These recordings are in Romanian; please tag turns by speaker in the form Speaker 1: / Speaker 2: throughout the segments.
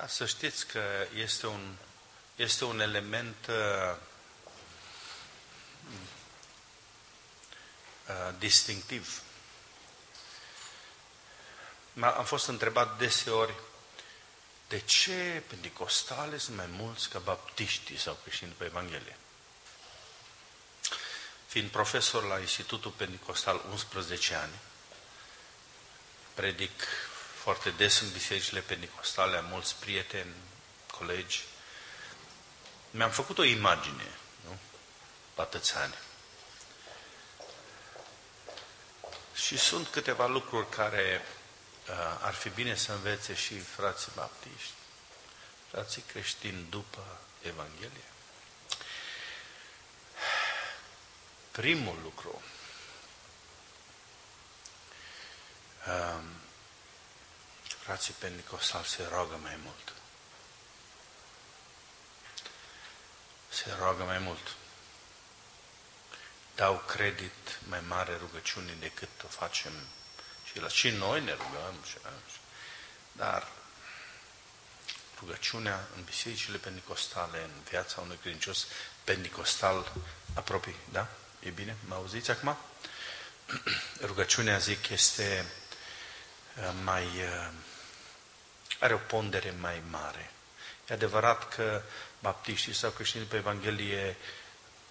Speaker 1: Da, să știți că este un, este un element uh, uh, distinctiv. Am fost întrebat deseori de ce pentecostale sunt mai mulți ca baptiștii sau creștini pe Evanghelie. Fiind profesor la Institutul Pentecostal 11 ani, predic foarte des în bisericile pentecostale, am mulți prieteni, colegi. Mi-am făcut o imagine, nu? Atâția ani. Și sunt câteva lucruri care uh, ar fi bine să învețe și frații baptiști, frații creștini după Evanghelie. Primul lucru, um, frații pentecostal se roagă mai mult. Se roagă mai mult. Dau credit mai mare rugăciunii decât o facem și la și noi ne rugăm. Și, dar rugăciunea în bisericile pentecostale, în viața unui credincios pentecostal apropie, da? E bine? Mă auziți acum? Rugăciunea, zic, este uh, mai uh, are o pondere mai mare. E adevărat că baptiștii sau creștinii pe Evanghelie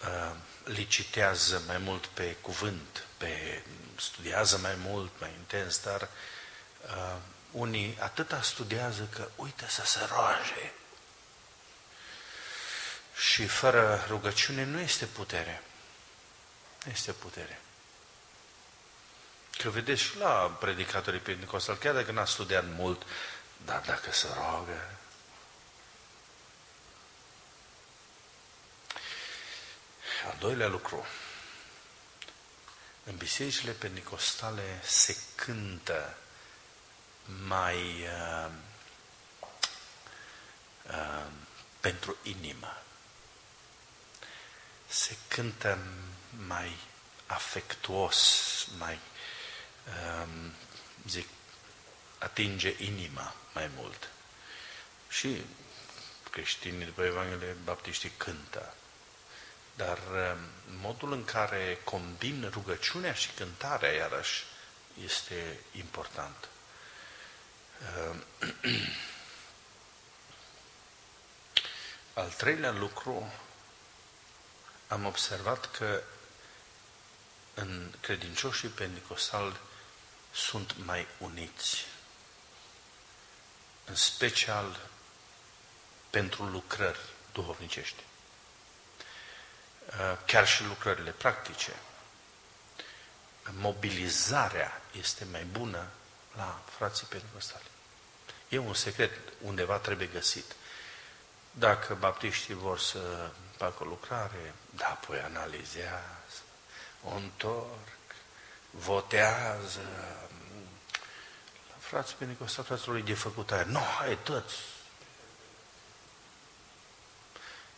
Speaker 1: uh, licitează mai mult pe cuvânt, pe, studiază mai mult, mai intens, dar uh, unii atâta studiază că uită să se roage. Și fără rugăciune nu este putere. Nu este putere. Că vedeți și la predicatorii pentecostali, chiar dacă n-a studiat mult, dar dacă se roagă, al doilea lucru, în bisericile pentecostale se cântă mai uh, uh, pentru inimă. Se cântă mai afectuos, mai, uh, zic, atinge inima mai mult. Și creștinii după Evanghelie baptiștii cântă. Dar um, modul în care combin rugăciunea și cântarea, iarăși, este important. Um, al treilea lucru, am observat că în credincioșii pentecostali sunt mai uniți în special pentru lucrări duhovnicești. Uh, chiar și lucrările practice. Mobilizarea este mai bună la frații pentecostali. E un secret, undeva trebuie găsit. Dacă baptiștii vor să facă o lucrare, da, apoi analizează, o întorc, votează, frați Pentecostal, fraților, e de făcut aia. Nu, hai toți.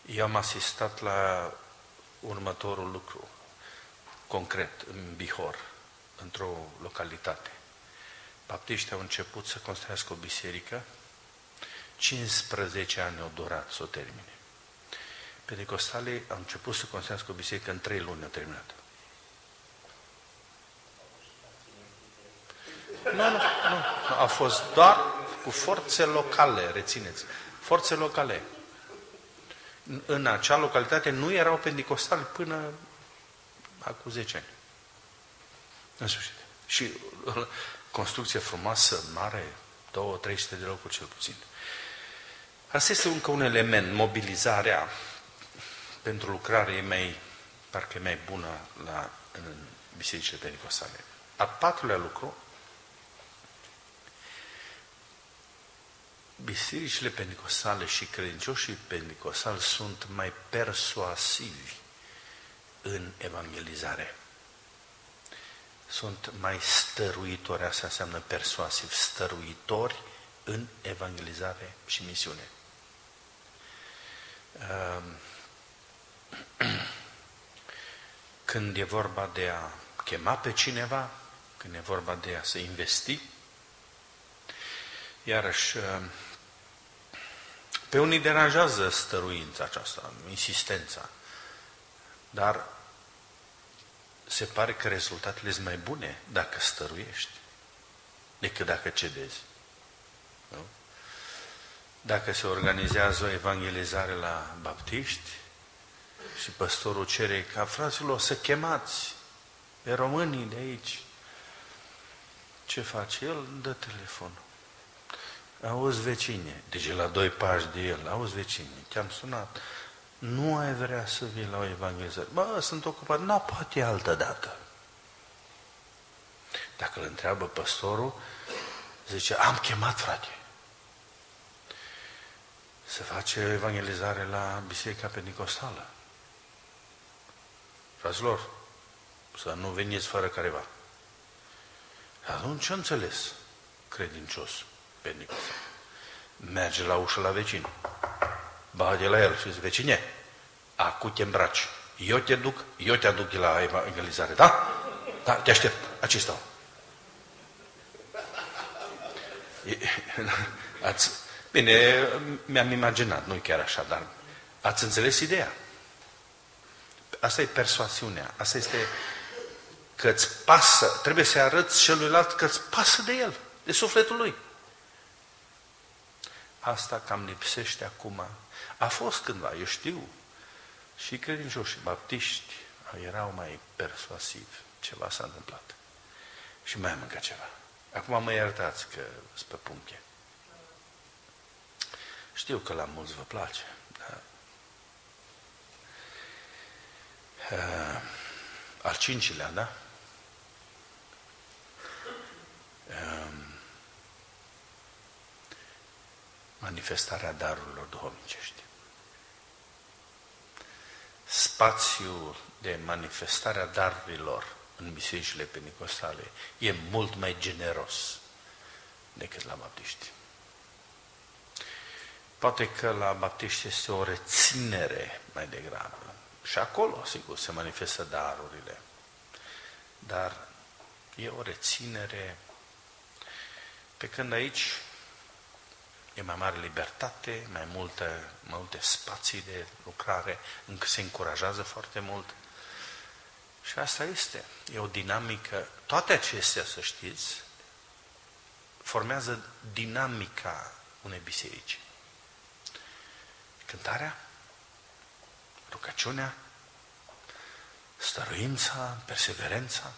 Speaker 1: Eu am asistat la următorul lucru, concret, în Bihor, într-o localitate. Baptiștii au început să construiască o biserică, 15 ani au durat să o termine. Pentecostalii au început să construiască o biserică în 3 luni, au terminat. Nu, nu, nu. A fost doar cu forțe locale, rețineți. Forțe locale. În acea localitate nu erau pentecostali până acum 10 ani. În sfârșit. Și construcție frumoasă, mare, două, 300 de locuri cel puțin. Asta este încă un element, mobilizarea pentru lucrare e mai, parcă e mai bună la, în bisericile pentecostale. Al patrulea lucru, bisericile pentecostale și credincioșii pentecostali sunt mai persuasivi în evangelizare. Sunt mai stăruitori, asta înseamnă persuasiv, stăruitori în evangelizare și misiune. Ehm, când e vorba de a chema pe cineva, când e vorba de a se investi, iarăși ehm, Pe unii deranjează stăruința aceasta, insistența. Dar se pare că rezultatele sunt mai bune dacă stăruiești decât dacă cedezi. Nu? Dacă se organizează o evangelizare la baptiști și păstorul cere ca fraților să chemați pe românii de aici, ce face el? Dă telefonul. Auzi vecine, deci la doi pași de el, auzi vecine, te-am sunat, nu ai vrea să vii la o evangelizare. Bă, sunt ocupat, nu, poate altă dată. Dacă îl întreabă păstorul, zice, am chemat frate. Se face o evangelizare la Biserica Pentecostală. Fraților, să nu veniți fără careva. Atunci ce înțeles credincios pentecostal? Merge la ușă la vecin. Bage la el și zice, vecine, acu te îmbraci. Eu te duc, eu te aduc la evangelizare, da? Da, te aștept. Aici stau. Ați, bine, mi-am imaginat, nu chiar așa, dar ați înțeles ideea. Asta e persoasiunea, asta este că îți pasă, trebuie să arăți celuilalt că îți pasă de el, de sufletul lui. Asta cam lipsește acum. A fost cândva, eu știu, și credincioși baptiști erau mai persuasivi. Ceva s-a întâmplat. Și mai am încă ceva. Acum mă iertați că sunt pe puncte. Știu că la mulți vă place. Dar... Uh, al cincilea, da? Uh, manifestarea darurilor duhovnicești. Spațiul de manifestare a darurilor în bisericile pentecostale e mult mai generos decât la baptiști. Poate că la baptiști este o reținere mai degrabă. Și acolo, sigur, se manifestă darurile. Dar e o reținere pe când aici e mai mare libertate, mai multe, mai multe spații de lucrare, încă se încurajează foarte mult. Și asta este. E o dinamică. Toate acestea, să știți, formează dinamica unei biserici. Cântarea, rugăciunea, stăruința, perseverența,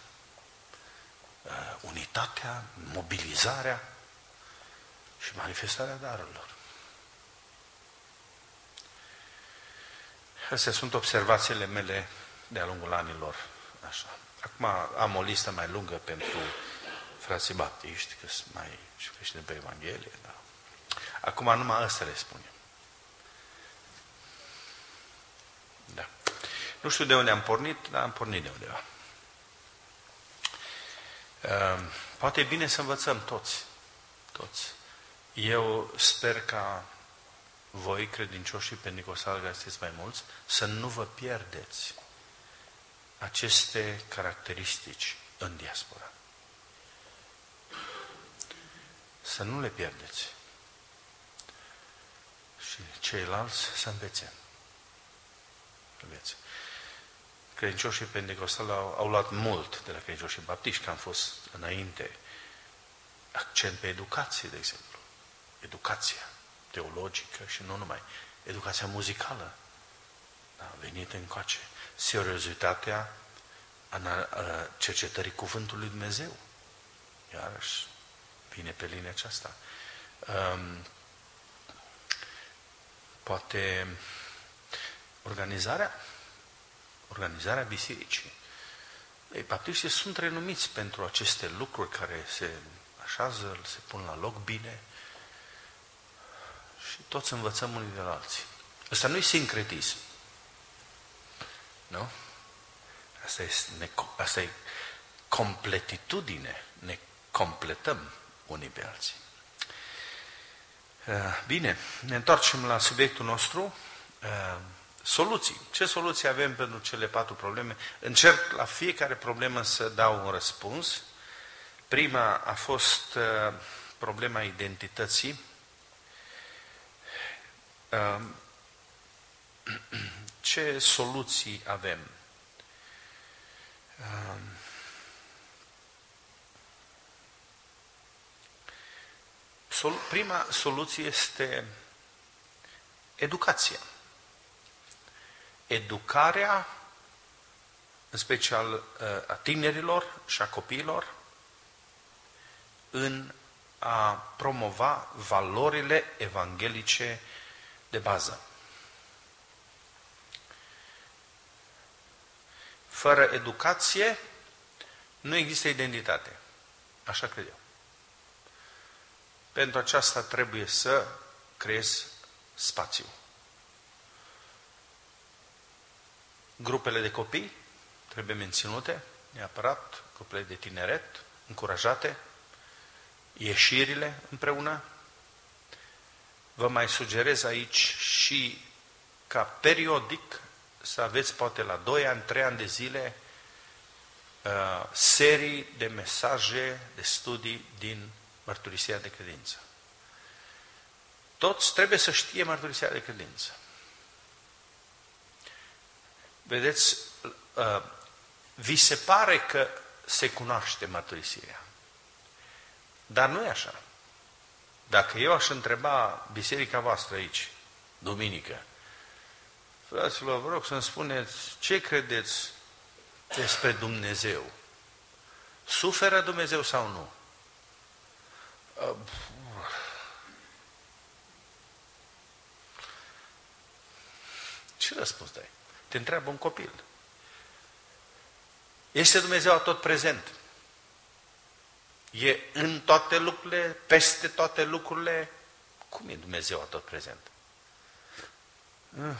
Speaker 1: uh, unitatea, mobilizarea și manifestarea darurilor. Astea sunt observațiile mele de-a lungul anilor Așa. Acum am o listă mai lungă pentru frații baptiști, că sunt mai și creștini pe Evanghelie. Da. Acum numai ăsta le spunem. Da. Nu știu de unde am pornit, dar am pornit de undeva. Ehm, poate e bine să învățăm toți. Toți. Eu sper ca voi, credincioși și pentecostali, care sunteți mai mulți, să nu vă pierdeți aceste caracteristici în diaspora. Să nu le pierdeți. Și ceilalți să învețe. Învețe. Credincioșii pentecostali au, au luat mult de la credincioșii baptiști, că am fost înainte accent pe educație, de exemplu. Educația teologică și nu numai. Educația muzicală. Da, a venit încoace seriozitatea cercetării Cuvântului Dumnezeu. Iarăși vine pe linia aceasta. Um, poate organizarea, organizarea bisericii. Ei, baptiștii sunt renumiți pentru aceste lucruri care se așează, se pun la loc bine și toți învățăm unii de la alții. Ăsta nu e sincretism. Nu? Asta e, ne, asta e completitudine. Ne completăm unii pe alții. Uh, bine, ne întoarcem la subiectul nostru. Uh, soluții. Ce soluții avem pentru cele patru probleme? Încerc la fiecare problemă să dau un răspuns. Prima a fost uh, problema identității. Um, ce soluții avem? Um, prima soluție este educația. Educarea, în special uh, a tinerilor și a copiilor, în a promova valorile evanghelice de bază. Fără educație nu există identitate. Așa cred eu. Pentru aceasta trebuie să creezi spațiu. Grupele de copii trebuie menținute, neapărat, grupele de tineret, încurajate, ieșirile împreună. Vă mai sugerez aici și ca periodic să aveți poate la 2 ani, 3 ani de zile uh, serii de mesaje, de studii din mărturisirea de credință. Toți trebuie să știe mărturisirea de credință. Vedeți, uh, vi se pare că se cunoaște mărturisirea. Dar nu e așa. Dacă eu aș întreba biserica voastră aici, duminică, fraților, vă rog să-mi spuneți ce credeți despre Dumnezeu. Suferă Dumnezeu sau nu? Ce răspuns dai? Te întreabă un copil. Este Dumnezeu tot prezent. E în toate lucrurile, peste toate lucrurile. Cum e Dumnezeu tot prezent? Ah.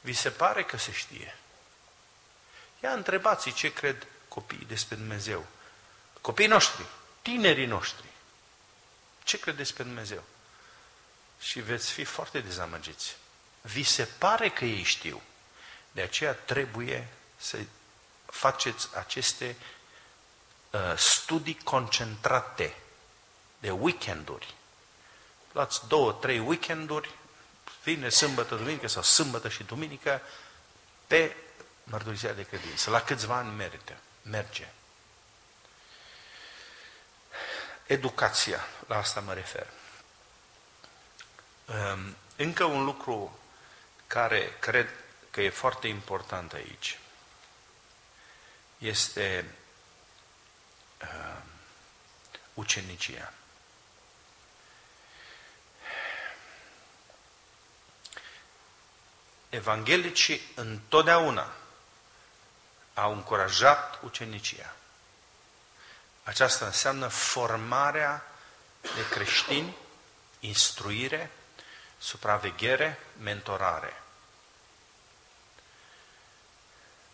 Speaker 1: Vi se pare că se știe. Ia întrebați ce cred copiii despre Dumnezeu. Copiii noștri, tinerii noștri. Ce cred despre Dumnezeu? Și veți fi foarte dezamăgiți. Vi se pare că ei știu. De aceea trebuie să faceți aceste uh, studii concentrate de weekenduri. Luați două, trei weekenduri, vine sâmbătă, duminică sau sâmbătă și duminică, pe mărturisirea de credință. La câțiva ani merită, merge. Educația, la asta mă refer. Um, încă un lucru care cred că e foarte important aici este uh, ucenicia. Evanghelicii întotdeauna au încurajat ucenicia. Aceasta înseamnă formarea de creștini, instruire, supraveghere, mentorare.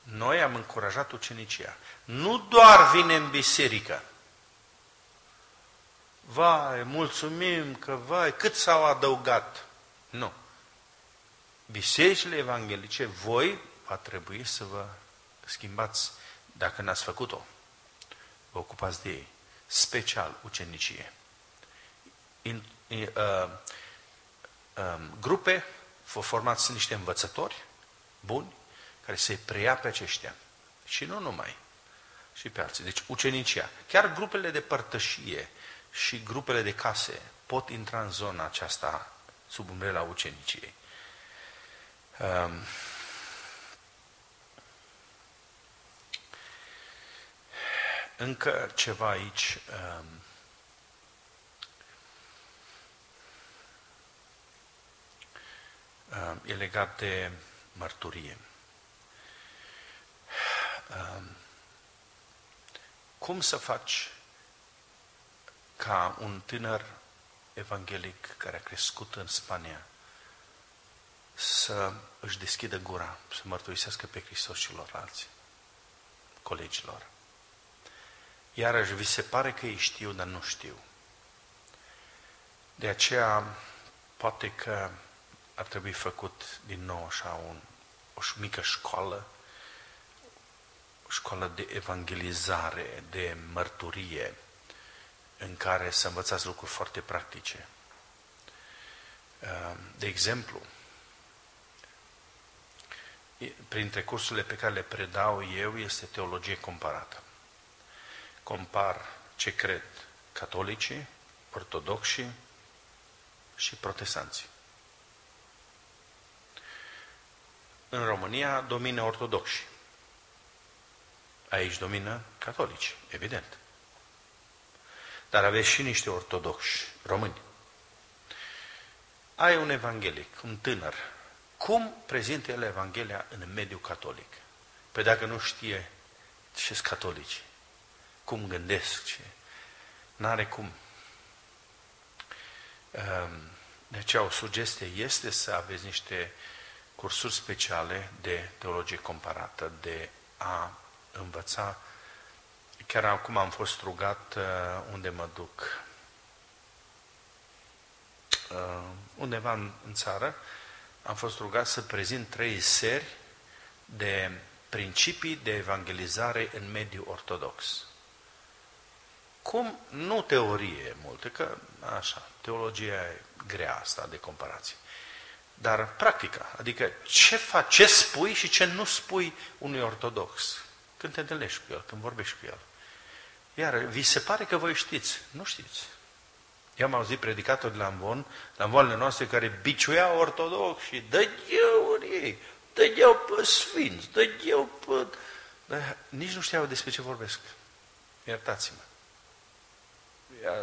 Speaker 1: Noi am încurajat ucenicia. Nu doar vine în biserică. Vai, mulțumim că, vai, cât s-au adăugat. Nu. Bisericile evanghelice, voi va trebui să vă schimbați dacă n-ați făcut-o. Vă ocupați de ei. Special ucenicie. In, in, uh, um, grupe, vă formați niște învățători buni, care să-i preia pe aceștia. Și nu numai, și pe alții. Deci ucenicia. Chiar grupele de părtășie și grupele de case pot intra în zona aceasta sub umbrela uceniciei. Um, încă ceva aici. Um, e legat de mărturie. Cum să faci ca un tânăr evanghelic care a crescut în Spania să își deschidă gura, să mărturisească pe Hristos celorlalți, colegilor. Iarăși, vi se pare că ei știu, dar nu știu. De aceea, poate că ar trebui făcut din nou așa un, o mică școală, o școală de evangelizare, de mărturie, în care să învățați lucruri foarte practice. Uh, de exemplu, printre cursurile pe care le predau eu este teologie comparată. Compar ce cred catolicii, ortodoxii și protestanții. În România domină ortodoxi. Aici domină catolici, evident. Dar aveți și niște ortodoxi români. Ai un evanghelic, un tânăr. Cum prezintă el Evanghelia în mediul catolic? Păi dacă nu știe ce sunt catolici, cum gândesc, ce... N-are cum. Ehm, de aceea o sugestie este să aveți niște cursuri speciale de teologie comparată, de a învăța. Chiar acum am fost rugat uh, unde mă duc, uh, undeva în, în țară, am fost rugat să prezint trei seri de principii de evangelizare în mediul ortodox. Cum? Nu teorie multe, că așa, teologia e grea asta de comparație. Dar practica, adică ce faci, ce spui și ce nu spui unui ortodox când te întâlnești cu el, când vorbești cu el. Iar vi se pare că voi știți. Nu știți. Eu am auzit predicatori de la Amvon, la Amvoanele noastre, care biciuiau ortodox și dă eu în ei, dă eu pe sfinți, dă eu pe... Dar nici nu știau despre ce vorbesc. Iertați-mă.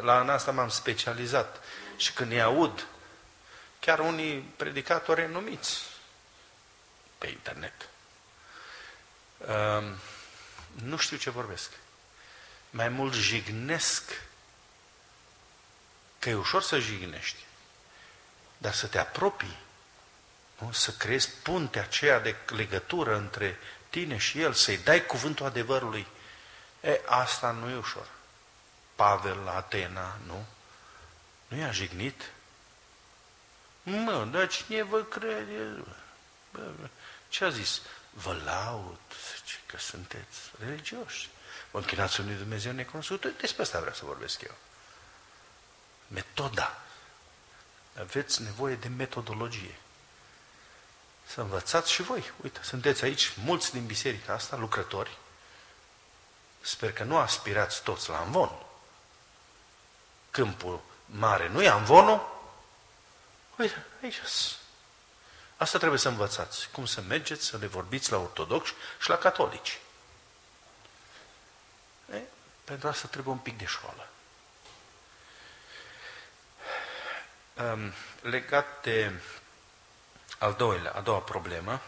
Speaker 1: La asta m-am specializat. Și când îi aud, chiar unii predicatori numiți pe internet, um, nu știu ce vorbesc. Mai mult jignesc că e ușor să jignești, dar să te apropii, nu? să creezi puntea aceea de legătură între tine și el, să-i dai cuvântul adevărului, e, asta nu e ușor. Pavel la Atena, nu? Nu i-a jignit? Mă, dar cine vă crede? Ce a zis? Vă laud, zice, că sunteți religioși. Vă închinați unui Dumnezeu necunoscut. Despre asta vreau să vorbesc eu. Metoda. Aveți nevoie de metodologie. Să învățați și voi. Uite, sunteți aici mulți din biserica asta, lucrători. Sper că nu aspirați toți la Amvon. Câmpul mare nu e Amvonul. Uite, aici Asta trebuie să învățați. Cum să mergeți să le vorbiți la ortodoxi și la catolici. E? Pentru asta trebuie un pic de școală. Um, legat de al doilea, a doua problemă,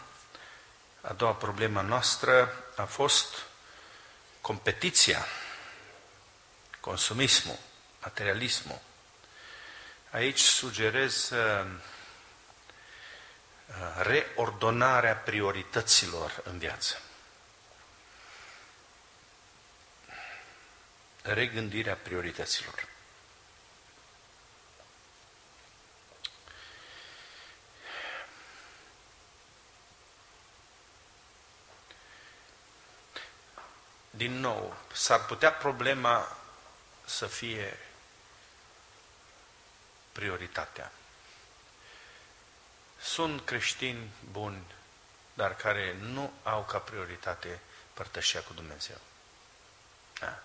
Speaker 1: a doua problemă noastră a fost competiția, consumismul, materialismul. Aici sugerez uh, reordonarea priorităților în viață. Regândirea priorităților. Din nou, s-ar putea problema să fie prioritatea. Sunt creștini buni, dar care nu au ca prioritate părtășia cu Dumnezeu. Da.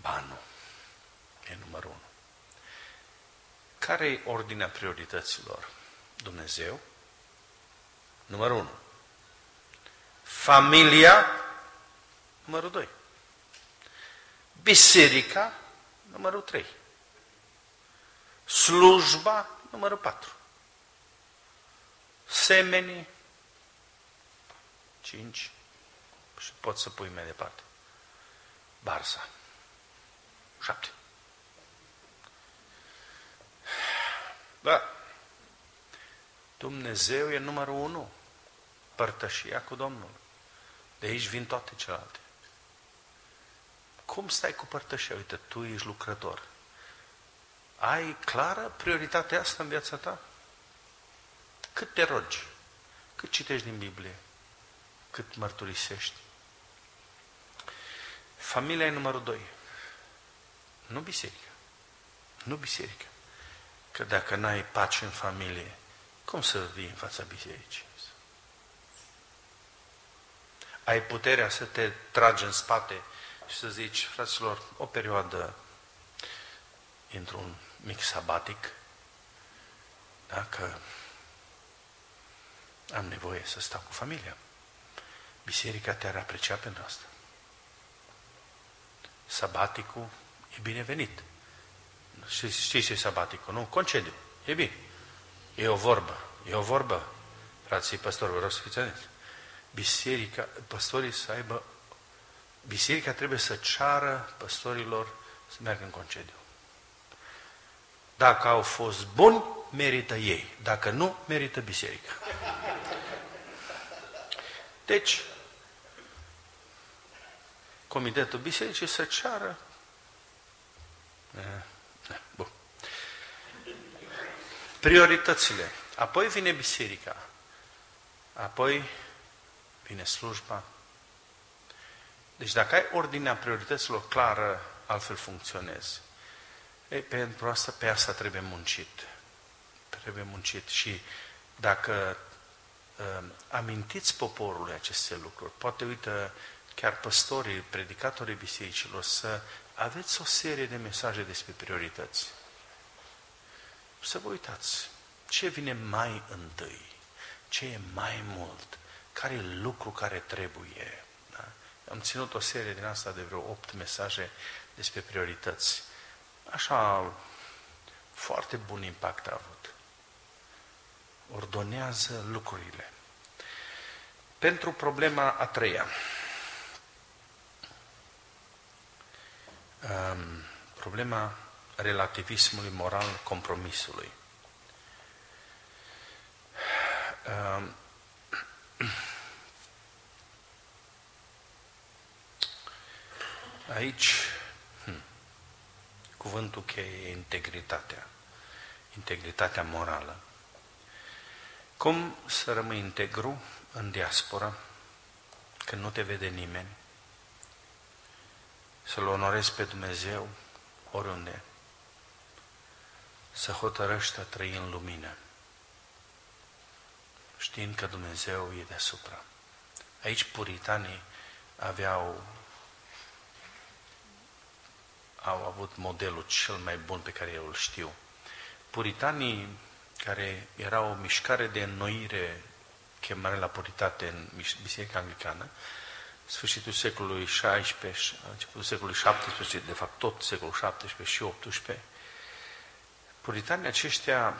Speaker 1: Banul e numărul unu. Care e ordinea priorităților? Dumnezeu, numărul unu. Familia, numărul doi. Biserica, numărul trei. Slujba, Numărul 4. Semenii 5 și poți să pui mai departe. Barsa 7. Da. Dumnezeu e numărul 1. Părtășia cu Domnul. De aici vin toate celelalte. Cum stai cu părtășia? Uite, tu ești lucrător. Ai clară prioritatea asta în viața ta? Cât te rogi? Cât citești din Biblie? Cât mărturisești? Familia e numărul doi. Nu biserica. Nu biserica. că dacă n-ai pace în familie, cum să vii în fața bisericii? Ai puterea să te tragi în spate și să zici, fraților, o perioadă într-un mic sabatic, dacă am nevoie să stau cu familia. Biserica te-ar aprecia pentru asta. Sabaticul e binevenit. Știți, știți ce e sabaticul, nu? Concediu. E bine. E o vorbă. E o vorbă. Frații păstori, vă rog să fiți atenți. Biserica, păstorii să aibă... Biserica trebuie să ceară păstorilor să meargă în concediu. Dacă au fost buni, merită ei. Dacă nu, merită biserica. Deci, Comitetul Bisericii să ceară eh, eh, Bun. Prioritățile. Apoi vine biserica. Apoi vine slujba. Deci dacă ai ordinea priorităților clară, altfel funcționezi. Ei, pentru asta, pe asta trebuie muncit. Trebuie muncit și dacă uh, amintiți poporului aceste lucruri, poate uită chiar păstorii, predicatorii bisericilor, să aveți o serie de mesaje despre priorități. Să vă uitați ce vine mai întâi, ce e mai mult, care e lucru care trebuie. Da? Am ținut o serie din asta de vreo opt mesaje despre priorități. Așa, foarte bun impact a avut. Ordonează lucrurile. Pentru problema a treia, um, problema relativismului moral compromisului. Um, aici, hmm, cuvântul cheie e integritatea, integritatea morală. Cum să rămâi integru în diaspora când nu te vede nimeni? Să-L onorezi pe Dumnezeu oriunde, să hotărăști a trăi în lumină, știind că Dumnezeu e deasupra. Aici puritanii aveau au avut modelul cel mai bun pe care eu îl știu. Puritanii, care era o mișcare de înnoire, chemare la puritate în Biserica Anglicană, sfârșitul secolului XVI, începutul secolului XVII, de fapt tot secolul XVII și XVIII, puritanii aceștia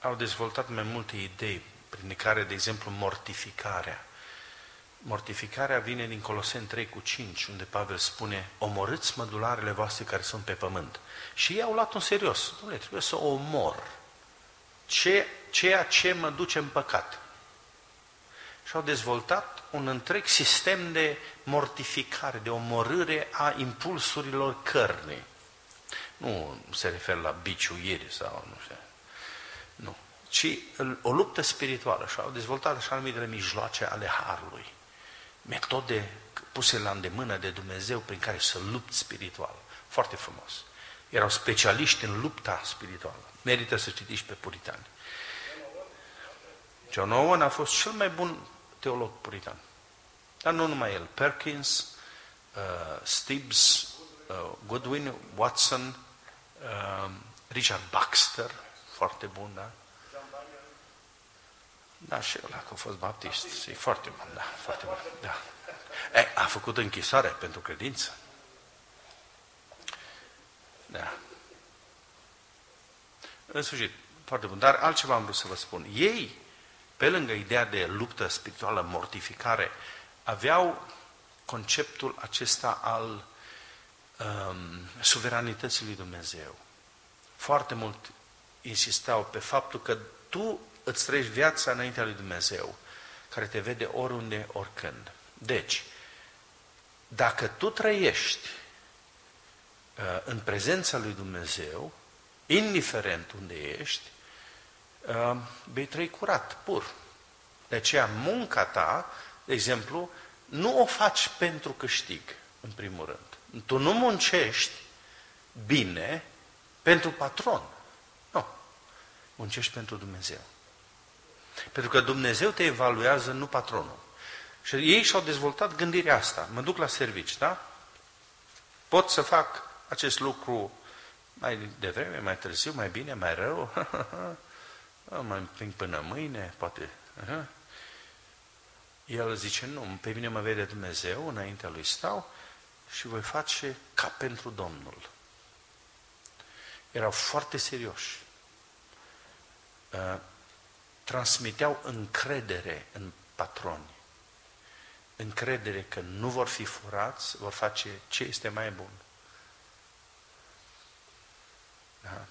Speaker 1: au dezvoltat mai multe idei, prin care, de exemplu, mortificarea. Mortificarea vine din Coloseni 3 cu 5, unde Pavel spune, omorâți mădularele voastre care sunt pe pământ. Și ei au luat un serios. Dom'le, trebuie să omor ce, ceea ce mă duce în păcat. Și au dezvoltat un întreg sistem de mortificare, de omorâre a impulsurilor cărnii. Nu se referă la biciuire sau nu știu. Nu. Ci o luptă spirituală și au dezvoltat așa numitele mijloace ale Harului. Metode puse la îndemână de Dumnezeu prin care să lupți spiritual. Foarte frumos. Erau specialiști în lupta spirituală. Merită să citiți pe puritani. John Owen a fost cel mai bun teolog puritan. Dar nu numai el. Perkins, uh, Stibbs, uh, Goodwin, Watson, uh, Richard Baxter, foarte bun, da? Da, și ăla că a fost baptist. E foarte bun, da, foarte bun, da. E, a făcut închisoare pentru credință. Da. În sfârșit, foarte bun. Dar altceva am vrut să vă spun. Ei pe lângă ideea de luptă spirituală, mortificare, aveau conceptul acesta al um, suveranității lui Dumnezeu. Foarte mult insistau pe faptul că tu îți trăiești viața înaintea lui Dumnezeu, care te vede oriunde, oricând. Deci, dacă tu trăiești uh, în prezența lui Dumnezeu, indiferent unde ești, Uh, vei trăi curat, pur. De aceea munca ta, de exemplu, nu o faci pentru câștig, în primul rând. Tu nu muncești bine pentru patron. muncești pentru Dumnezeu. Pentru că Dumnezeu te evaluează, nu patronul. Și ei și-au dezvoltat gândirea asta. Mă duc la servici, da? Pot să fac acest lucru mai devreme, mai târziu, mai bine, mai rău? mai împing până mâine, poate. El zice, nu, pe mine mă vede Dumnezeu, înaintea lui stau și voi face ca pentru Domnul. Erau foarte serioși. Uh, transmiteau încredere în patroni. Încredere că nu vor fi furați, vor face ce este mai bun. Da?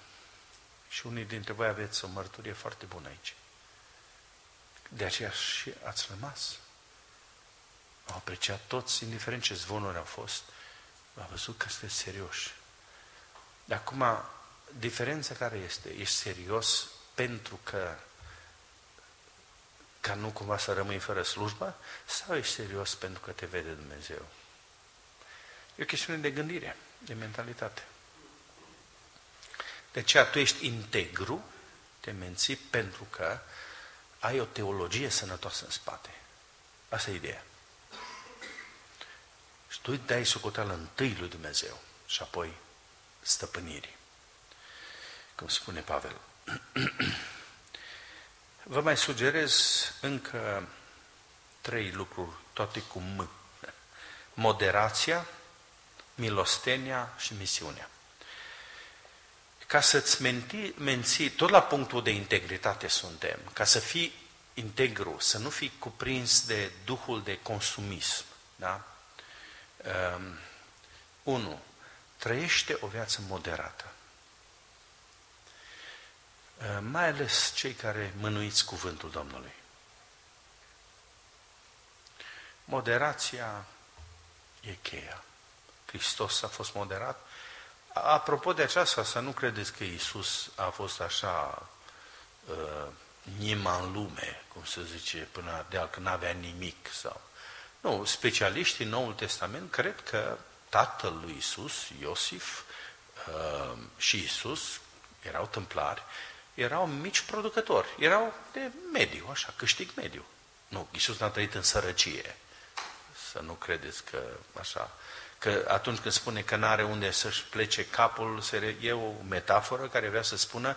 Speaker 1: Și unii dintre voi aveți o mărturie foarte bună aici. De aceea și ați rămas. Au apreciat toți, indiferent ce zvonuri au fost, au văzut că sunteți serioși. De acum, diferența care este? Ești serios pentru că ca nu cumva să rămâi fără slujbă? Sau ești serios pentru că te vede Dumnezeu? E o chestiune de gândire, de mentalitate. De aceea tu ești integru, te menții pentru că ai o teologie sănătoasă în spate. Asta e ideea. Și tu îi dai socoteală întâi lui Dumnezeu și apoi stăpânirii. Cum spune Pavel. Vă mai sugerez încă trei lucruri, toate cu M. Moderația, milostenia și misiunea. Ca să-ți menti, menții, tot la punctul de integritate suntem, ca să fii integru, să nu fii cuprins de duhul de consumism. Da? Um, unu, trăiește o viață moderată. Uh, mai ales cei care mânuiți cuvântul Domnului. Moderația e cheia. Hristos a fost moderat. Apropo de aceasta, să nu credeți că Isus a fost așa uh, nima în lume, cum se zice, până de că n-avea nimic. sau. Nu, specialiștii în Noul Testament cred că tatăl lui Isus, Iosif, uh, și Isus, erau tâmplari, erau mici producători, erau de mediu, așa, câștig mediu. Nu, Iisus n-a trăit în sărăcie. Să nu credeți că așa, că atunci când spune că nu are unde să-și plece capul, e o metaforă care vrea să spună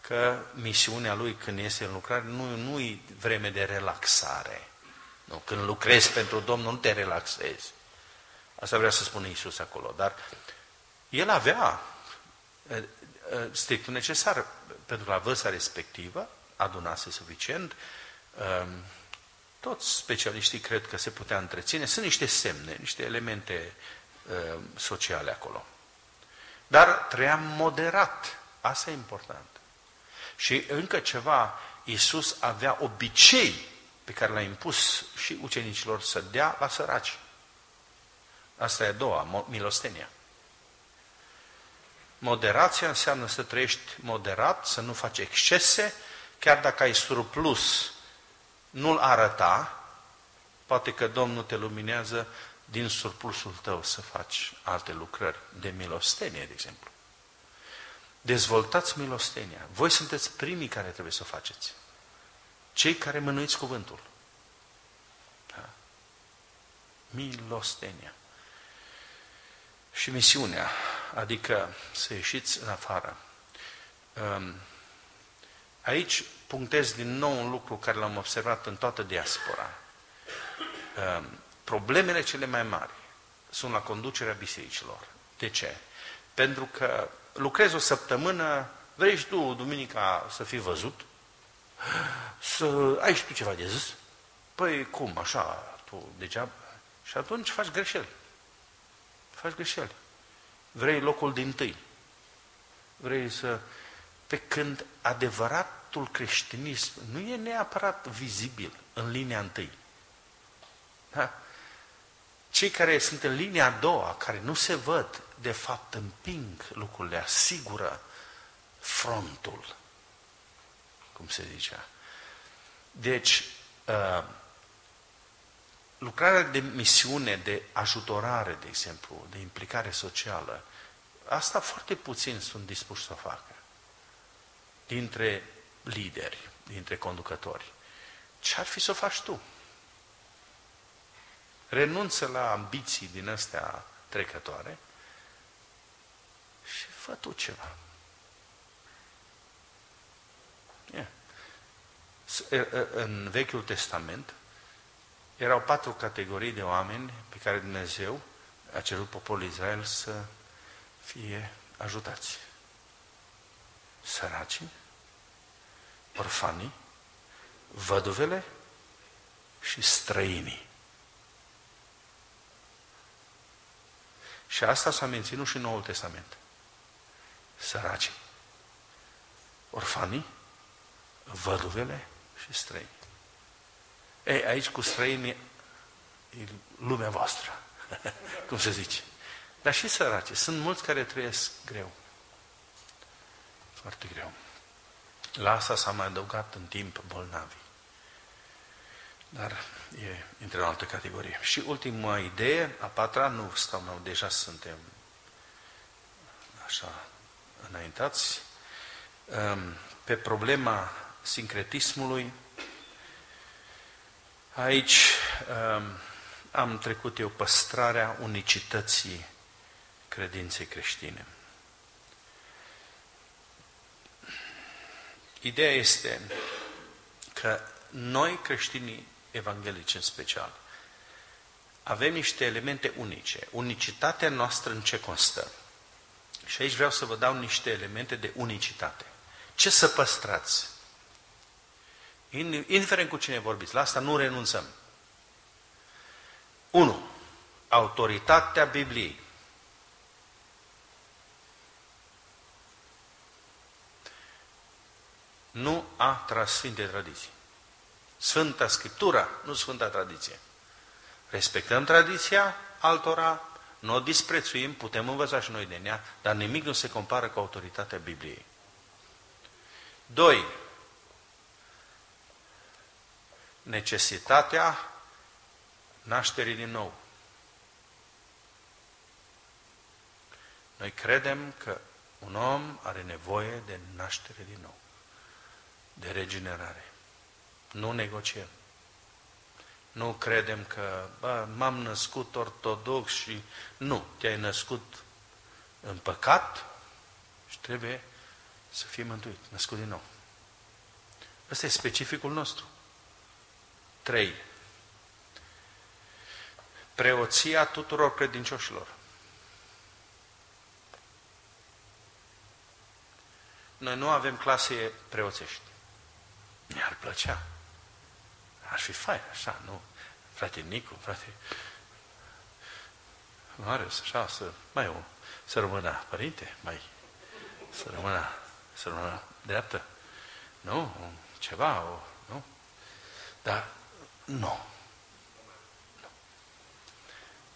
Speaker 1: că misiunea lui când este în lucrare nu, nu e vreme de relaxare. Nu, când lucrezi pentru Domnul, nu te relaxezi. Asta vrea să spună Iisus acolo. Dar el avea strictul necesar pentru la vârsta respectivă, adunase suficient, um, toți specialiștii cred că se putea întreține. Sunt niște semne, niște elemente um, sociale acolo. Dar trăia moderat. Asta e important. Și încă ceva, Iisus avea obicei pe care l-a impus și ucenicilor să dea la săraci. Asta e a doua, milostenia. Moderația înseamnă să trăiești moderat, să nu faci excese, chiar dacă ai surplus, nu-l arăta, poate că Domnul te luminează din surplusul tău să faci alte lucrări de milostenie, de exemplu. Dezvoltați milostenia. Voi sunteți primii care trebuie să o faceți. Cei care mânuiți cuvântul. Da. Milostenia. Și misiunea adică să ieșiți în afară. Um, aici punctez din nou un lucru care l-am observat în toată diaspora. Um, problemele cele mai mari sunt la conducerea bisericilor. De ce? Pentru că lucrezi o săptămână, vrei și tu, duminica, să fii văzut? Să ai și tu ceva de zis? Păi cum, așa, tu degeaba? Și atunci faci greșeli. Faci greșeli vrei locul din tâi. Vrei să... Pe când adevăratul creștinism nu e neapărat vizibil în linia întâi. Da? Cei care sunt în linia a doua, care nu se văd, de fapt împing lucrurile, asigură frontul, cum se zicea. Deci, uh, lucrarea de misiune, de ajutorare, de exemplu, de implicare socială, asta foarte puțin sunt dispuși să o facă. Dintre lideri, dintre conducători. Ce ar fi să o faci tu? Renunță la ambiții din astea trecătoare și fă tu ceva. Yeah. În Vechiul Testament erau patru categorii de oameni pe care Dumnezeu a cerut poporul Israel să fie ajutați. Săracii, orfanii, văduvele și străinii. Și asta s-a menținut și în Noul Testament. Săracii, orfanii, văduvele și străini. Ei, aici cu străinii e lumea voastră, cum se zice. Dar și săraci. Sunt mulți care trăiesc greu. Foarte greu. La asta s-a mai adăugat în timp bolnavi. Dar e între o altă categorie. Și ultima idee, a patra, nu stau, nu, deja suntem așa înaintați, ehm, pe problema sincretismului, aici ehm, am trecut eu păstrarea unicității credinței creștine. Ideea este că noi creștinii evanghelici în special avem niște elemente unice. Unicitatea noastră în ce constă? Și aici vreau să vă dau niște elemente de unicitate. Ce să păstrați? Indiferent cu cine vorbiți, la asta nu renunțăm. 1. Autoritatea Bibliei. Nu a tras Sfinte Tradiții. Sfânta Scriptura, nu Sfânta Tradiție. Respectăm tradiția altora, nu o disprețuim, putem învăța și noi de ea, dar nimic nu se compară cu autoritatea Bibliei. 2. Necesitatea nașterii din nou. Noi credem că un om are nevoie de naștere din nou, de regenerare. Nu negociem. Nu credem că m-am născut ortodox și nu, te-ai născut în păcat și trebuie să fii mântuit, născut din nou. Ăsta e specificul nostru. 3. Preoția tuturor credincioșilor. Noi nu avem clase preoțești. Mi-ar plăcea. Ar fi fain, așa, nu? Frate Nicu, frate... Mare, așa, să... Mai o... Să rămână părinte, mai... Să rămână... Să rămână dreaptă. Nu? Ceva, o... Nu? Dar... Nu. Nu.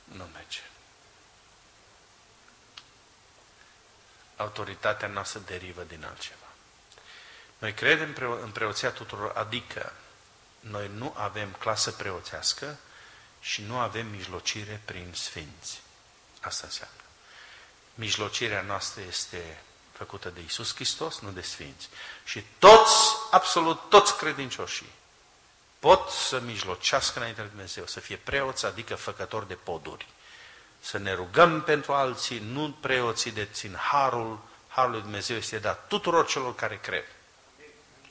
Speaker 1: Nu merge. Autoritatea noastră derivă din altceva. Noi credem în preoția tuturor, adică noi nu avem clasă preoțească și nu avem mijlocire prin sfinți. Asta înseamnă. Mijlocirea noastră este făcută de Isus Hristos, nu de sfinți. Și toți, absolut toți credincioșii, pot să mijlocească înainte de Dumnezeu, să fie preoți, adică făcători de poduri. Să ne rugăm pentru alții, nu preoții dețin harul, harul lui Dumnezeu este dat tuturor celor care cred.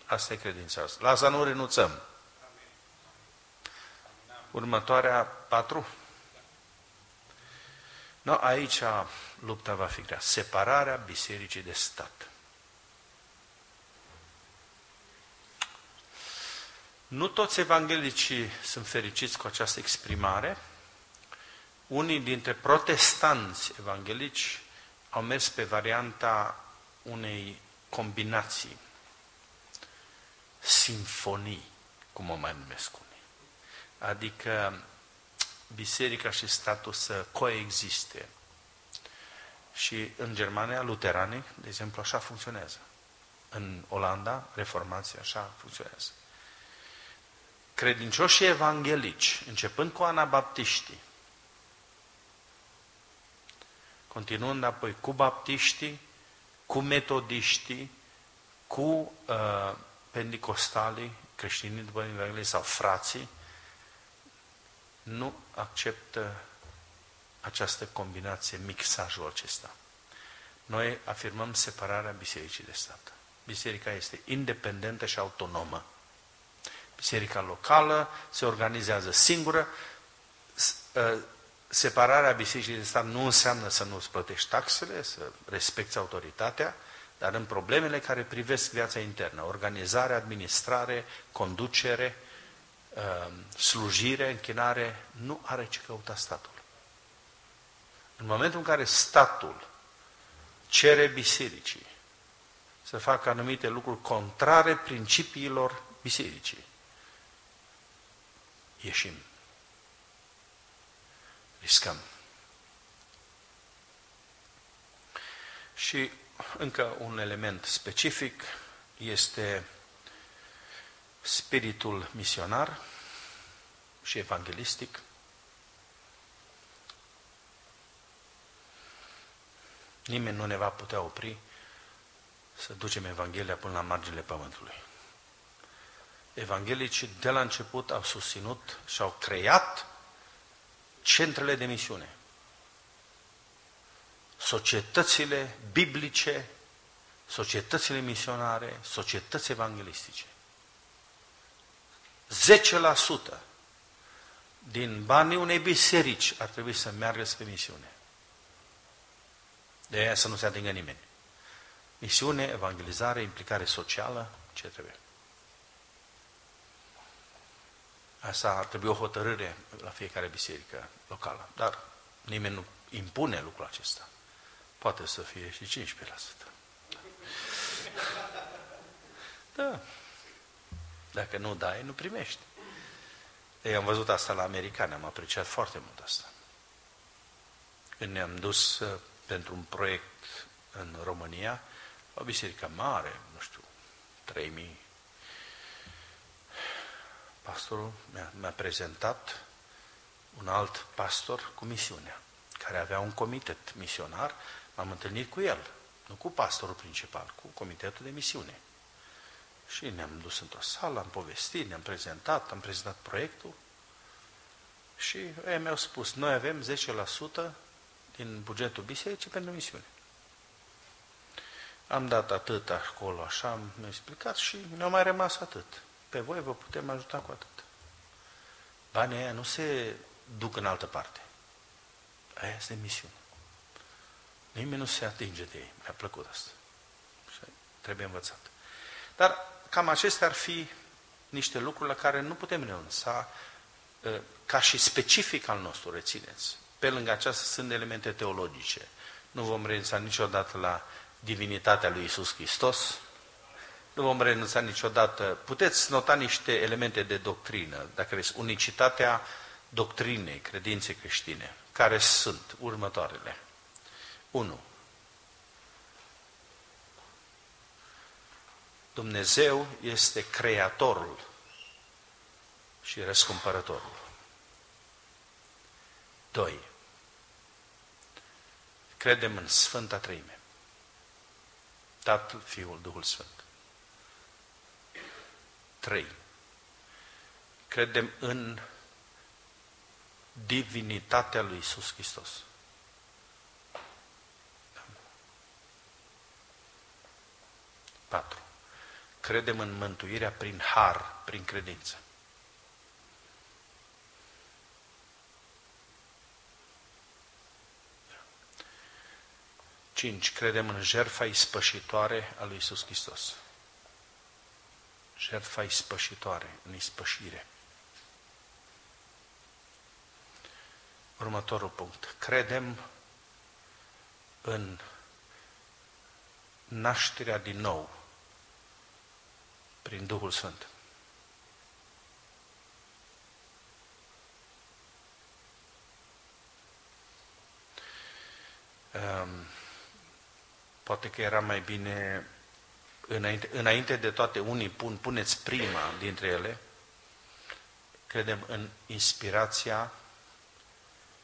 Speaker 1: Asta e credința asta. La asta nu renunțăm. Următoarea patru. No, aici lupta va fi grea. Separarea bisericii de stat. Nu toți evanghelicii sunt fericiți cu această exprimare. Unii dintre protestanți evanghelici au mers pe varianta unei combinații, sinfonii, cum o mai numesc unii. Adică biserica și statul să coexiste. Și în Germania, luteranii, de exemplu, așa funcționează. În Olanda, reformația așa funcționează. Credincioșii evanghelici, începând cu anabaptiștii, continuând apoi cu baptiștii, cu metodiștii, cu uh, pentecostalii, creștinii după Evanghelie sau frații, nu acceptă această combinație, mixajul acesta. Noi afirmăm separarea bisericii de stat. Biserica este independentă și autonomă. Biserica locală se organizează singură. Ă, separarea bisericii de stat nu înseamnă să nu-ți plătești taxele, să respecti autoritatea, dar în problemele care privesc viața internă, organizare, administrare, conducere, ă, slujire, închinare, nu are ce căuta statul. În momentul în care statul cere bisericii să facă anumite lucruri contrare principiilor bisericii, ieșim. Riscăm. Și încă un element specific este spiritul misionar și evanghelistic. Nimeni nu ne va putea opri să ducem Evanghelia până la marginile pământului. Evanghelicii de la început au susținut și au creat centrele de misiune. Societățile biblice, societățile misionare, societăți evanghelistice. 10% din banii unei biserici ar trebui să meargă spre misiune. De aia să nu se atingă nimeni. Misiune, evangelizare, implicare socială, ce trebuie. Asta ar trebui o hotărâre la fiecare biserică locală. Dar nimeni nu impune lucrul acesta. Poate să fie și 15%. Da. Dacă nu dai, nu primești. Ei, am văzut asta la americani, am apreciat foarte mult asta. Când ne-am dus uh, pentru un proiect în România, o biserică mare, nu știu, 3000. Pastorul mi-a, mi prezentat un alt pastor cu misiunea, care avea un comitet misionar, m-am întâlnit cu el, nu cu pastorul principal, cu comitetul de misiune. Și ne-am dus într-o sală, am povestit, ne-am prezentat, am prezentat proiectul și ei mi-au spus, noi avem 10% din bugetul bisericii pentru misiune. Am dat atât acolo, așa, am explicat și ne-a mai rămas atât. Pe voi vă putem ajuta cu atât. Banii aia nu se duc în altă parte. Aia este misiune. Nimeni nu se atinge de ei. Mi-a plăcut asta. Și trebuie învățat. Dar cam acestea ar fi niște lucruri la care nu putem renunța ă, ca și specific al nostru, rețineți. Pe lângă aceasta sunt elemente teologice. Nu vom renunța niciodată la divinitatea lui Isus Hristos. Nu vom renunța niciodată. Puteți nota niște elemente de doctrină, dacă vreți, unicitatea doctrinei, credinței creștine, care sunt următoarele. 1. Dumnezeu este creatorul și răscumpărătorul. 2. Credem în Sfânta Treime. Tatăl, Fiul, Duhul Sfânt. 3. Credem în divinitatea lui Isus Hristos. Patru. Credem în mântuirea prin har, prin credință. 5. Credem în jertfa ispășitoare a lui Isus Hristos. Jertfa ispășitoare, în ispășire. Următorul punct. Credem în nașterea din nou prin Duhul Sfânt. Um, Poate că era mai bine, înainte, înainte de toate, unii pun, puneți prima dintre ele, credem în inspirația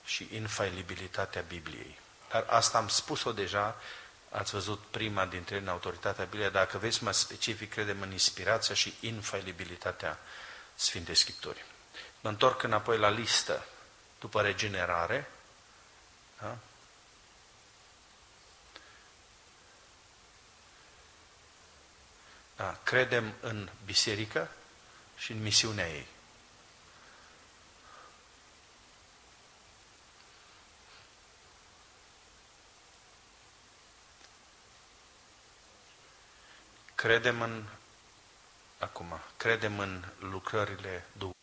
Speaker 1: și infailibilitatea Bibliei. Dar asta am spus-o deja, ați văzut prima dintre ele în autoritatea Biblie, dacă vezi mai specific, credem în inspirația și infailibilitatea Sfintei Scripturi. Mă întorc înapoi la listă după regenerare. Da? Credem în biserică și în misiunea ei. Credem în, acum, credem în lucrările Duhului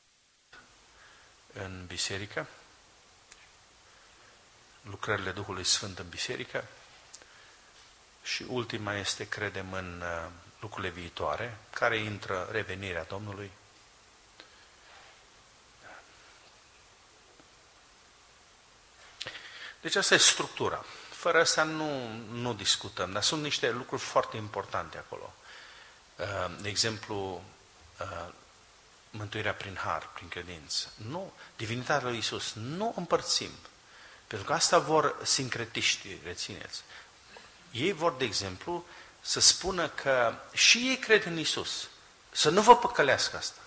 Speaker 1: în biserică, lucrările Duhului Sfânt în biserică și ultima este credem în uh, lucrurile viitoare, care intră revenirea Domnului. Deci asta e structura. Fără asta nu, nu discutăm, dar sunt niște lucruri foarte importante acolo. Uh, de exemplu, uh, mântuirea prin har, prin credință. Nu, divinitatea lui Isus. Nu împărțim. Pentru că asta vor sincretiști, rețineți. Ei vor, de exemplu, să spună că și ei cred în Isus. Să nu vă păcălească asta.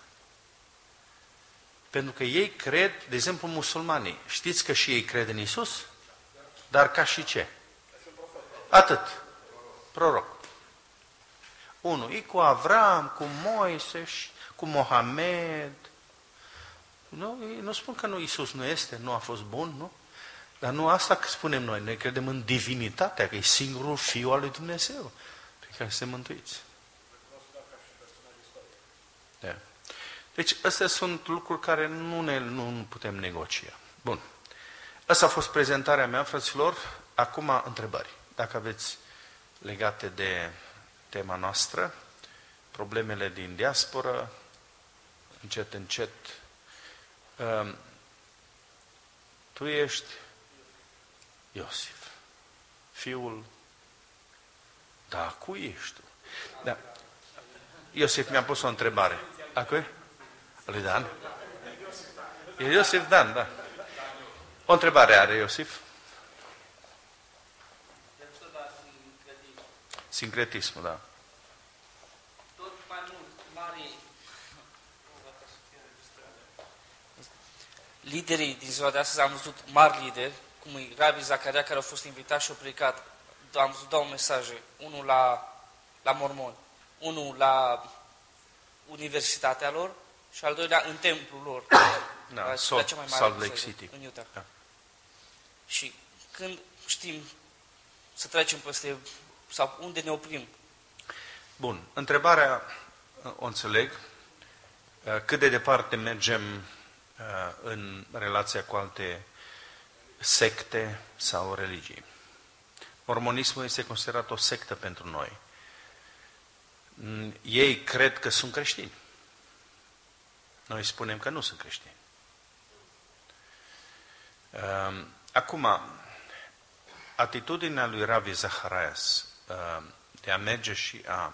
Speaker 1: Pentru că ei cred, de exemplu, musulmanii. Știți că și ei cred în Isus? Dar ca și ce? Atât. Proroc. Unu, e cu Avram, cu Moise, cu Mohamed. Nu, nu spun că nu Isus nu este, nu a fost bun, nu? Dar nu asta că spunem noi. Noi credem în divinitatea, că e singurul Fiu al lui Dumnezeu prin care se mântuiți. Da. Deci astea sunt lucruri care nu, ne, nu putem negocia. Bun. Asta a fost prezentarea mea, fraților. Acum întrebări. Dacă aveți legate de tema noastră, problemele din diasporă, încet, încet. Um, tu ești Iosif, fiul, da, cu ești tu? Da. Iosif mi-a pus o întrebare. A cui? Lui Dan? E Iosif Dan, da. O întrebare are Iosif. Sincretismul, da.
Speaker 2: liderii din ziua de astăzi, am văzut mari lideri, cum e Rabi Zacaria, care au fost invitați și au predicat. Am văzut două mesaje. Unul la, la mormoni, unul la universitatea lor și al doilea în templul lor.
Speaker 1: Da, la, Sol, la cea mai mare Salt Lake City.
Speaker 2: În Utah. Da. Și când știm să trecem peste, sau unde ne oprim?
Speaker 1: Bun, întrebarea o înțeleg. Cât de departe mergem Uh, în relația cu alte secte sau religii. Mormonismul este considerat o sectă pentru noi. Mm, ei cred că sunt creștini. Noi spunem că nu sunt creștini. Um, acum, atitudinea lui Ravi Zacharias um, de a merge și a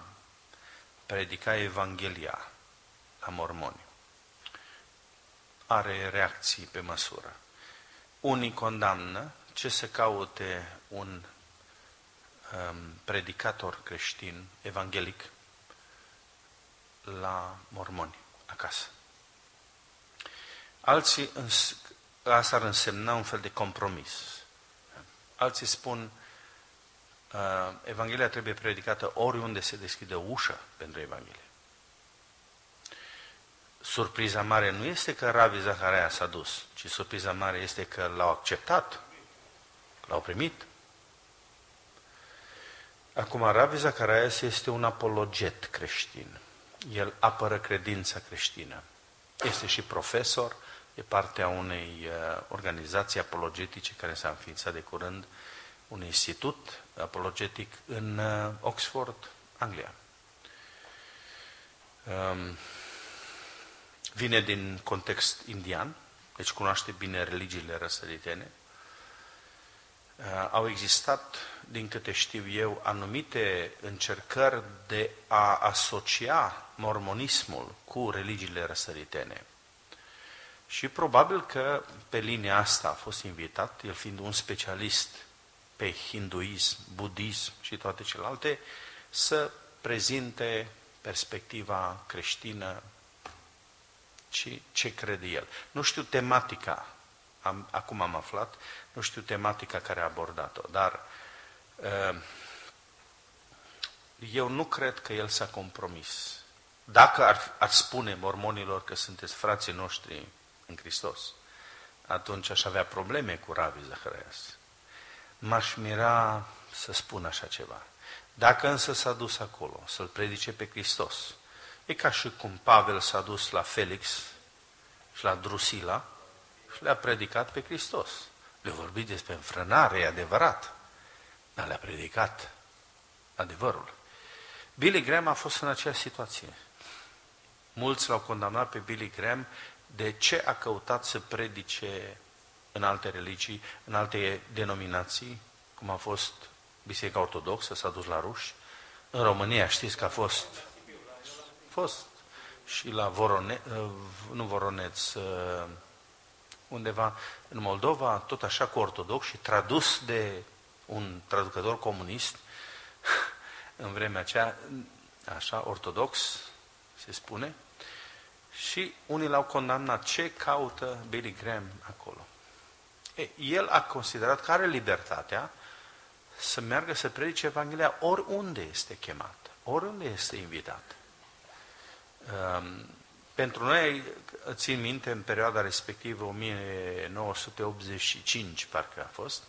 Speaker 1: predica Evanghelia la mormoni are reacții pe măsură. Unii condamnă ce să caute un um, predicator creștin, evanghelic, la mormoni, acasă. Alții, asta ar însemna un fel de compromis. Alții spun, uh, Evanghelia trebuie predicată oriunde se deschide ușa pentru Evanghelie surpriza mare nu este că Ravi Zaharia s-a dus, ci surpriza mare este că l-au acceptat, l-au primit. Acum, Ravi Zacharias este un apologet creștin. El apără credința creștină. Este și profesor, e parte a unei uh, organizații apologetice care s-a înființat de curând, un institut apologetic în uh, Oxford, Anglia. Um, Vine din context indian, deci cunoaște bine religiile răsăritene. Uh, au existat, din câte știu eu, anumite încercări de a asocia mormonismul cu religiile răsăritene. Și probabil că pe linia asta a fost invitat, el fiind un specialist pe hinduism, budism și toate celelalte, să prezinte perspectiva creștină și ce crede el. Nu știu tematica, am, acum am aflat, nu știu tematica care a abordat-o, dar uh, eu nu cred că el s-a compromis. Dacă ar, ar spune mormonilor că sunteți frații noștri în Hristos, atunci aș avea probleme cu Ravi Zaharias. M-aș mira să spun așa ceva. Dacă însă s-a dus acolo să-L predice pe Hristos, e ca și cum Pavel s-a dus la Felix și la Drusila și le-a predicat pe Hristos. Le-a vorbit despre înfrânare, e adevărat, dar le-a predicat adevărul. Billy Graham a fost în aceeași situație. Mulți l-au condamnat pe Billy Graham de ce a căutat să predice în alte religii, în alte denominații, cum a fost Biserica Ortodoxă, s-a dus la ruși. În România știți că a fost, fost și la Vorone, nu Voroneț, undeva în Moldova, tot așa cu ortodox și tradus de un traducător comunist în vremea aceea, așa, ortodox, se spune, și unii l-au condamnat. Ce caută Billy Graham acolo? E, el a considerat că are libertatea să meargă să predice Evanghelia oriunde este chemat, oriunde este invitat. Um, pentru noi, țin minte, în perioada respectivă, 1985, parcă a fost,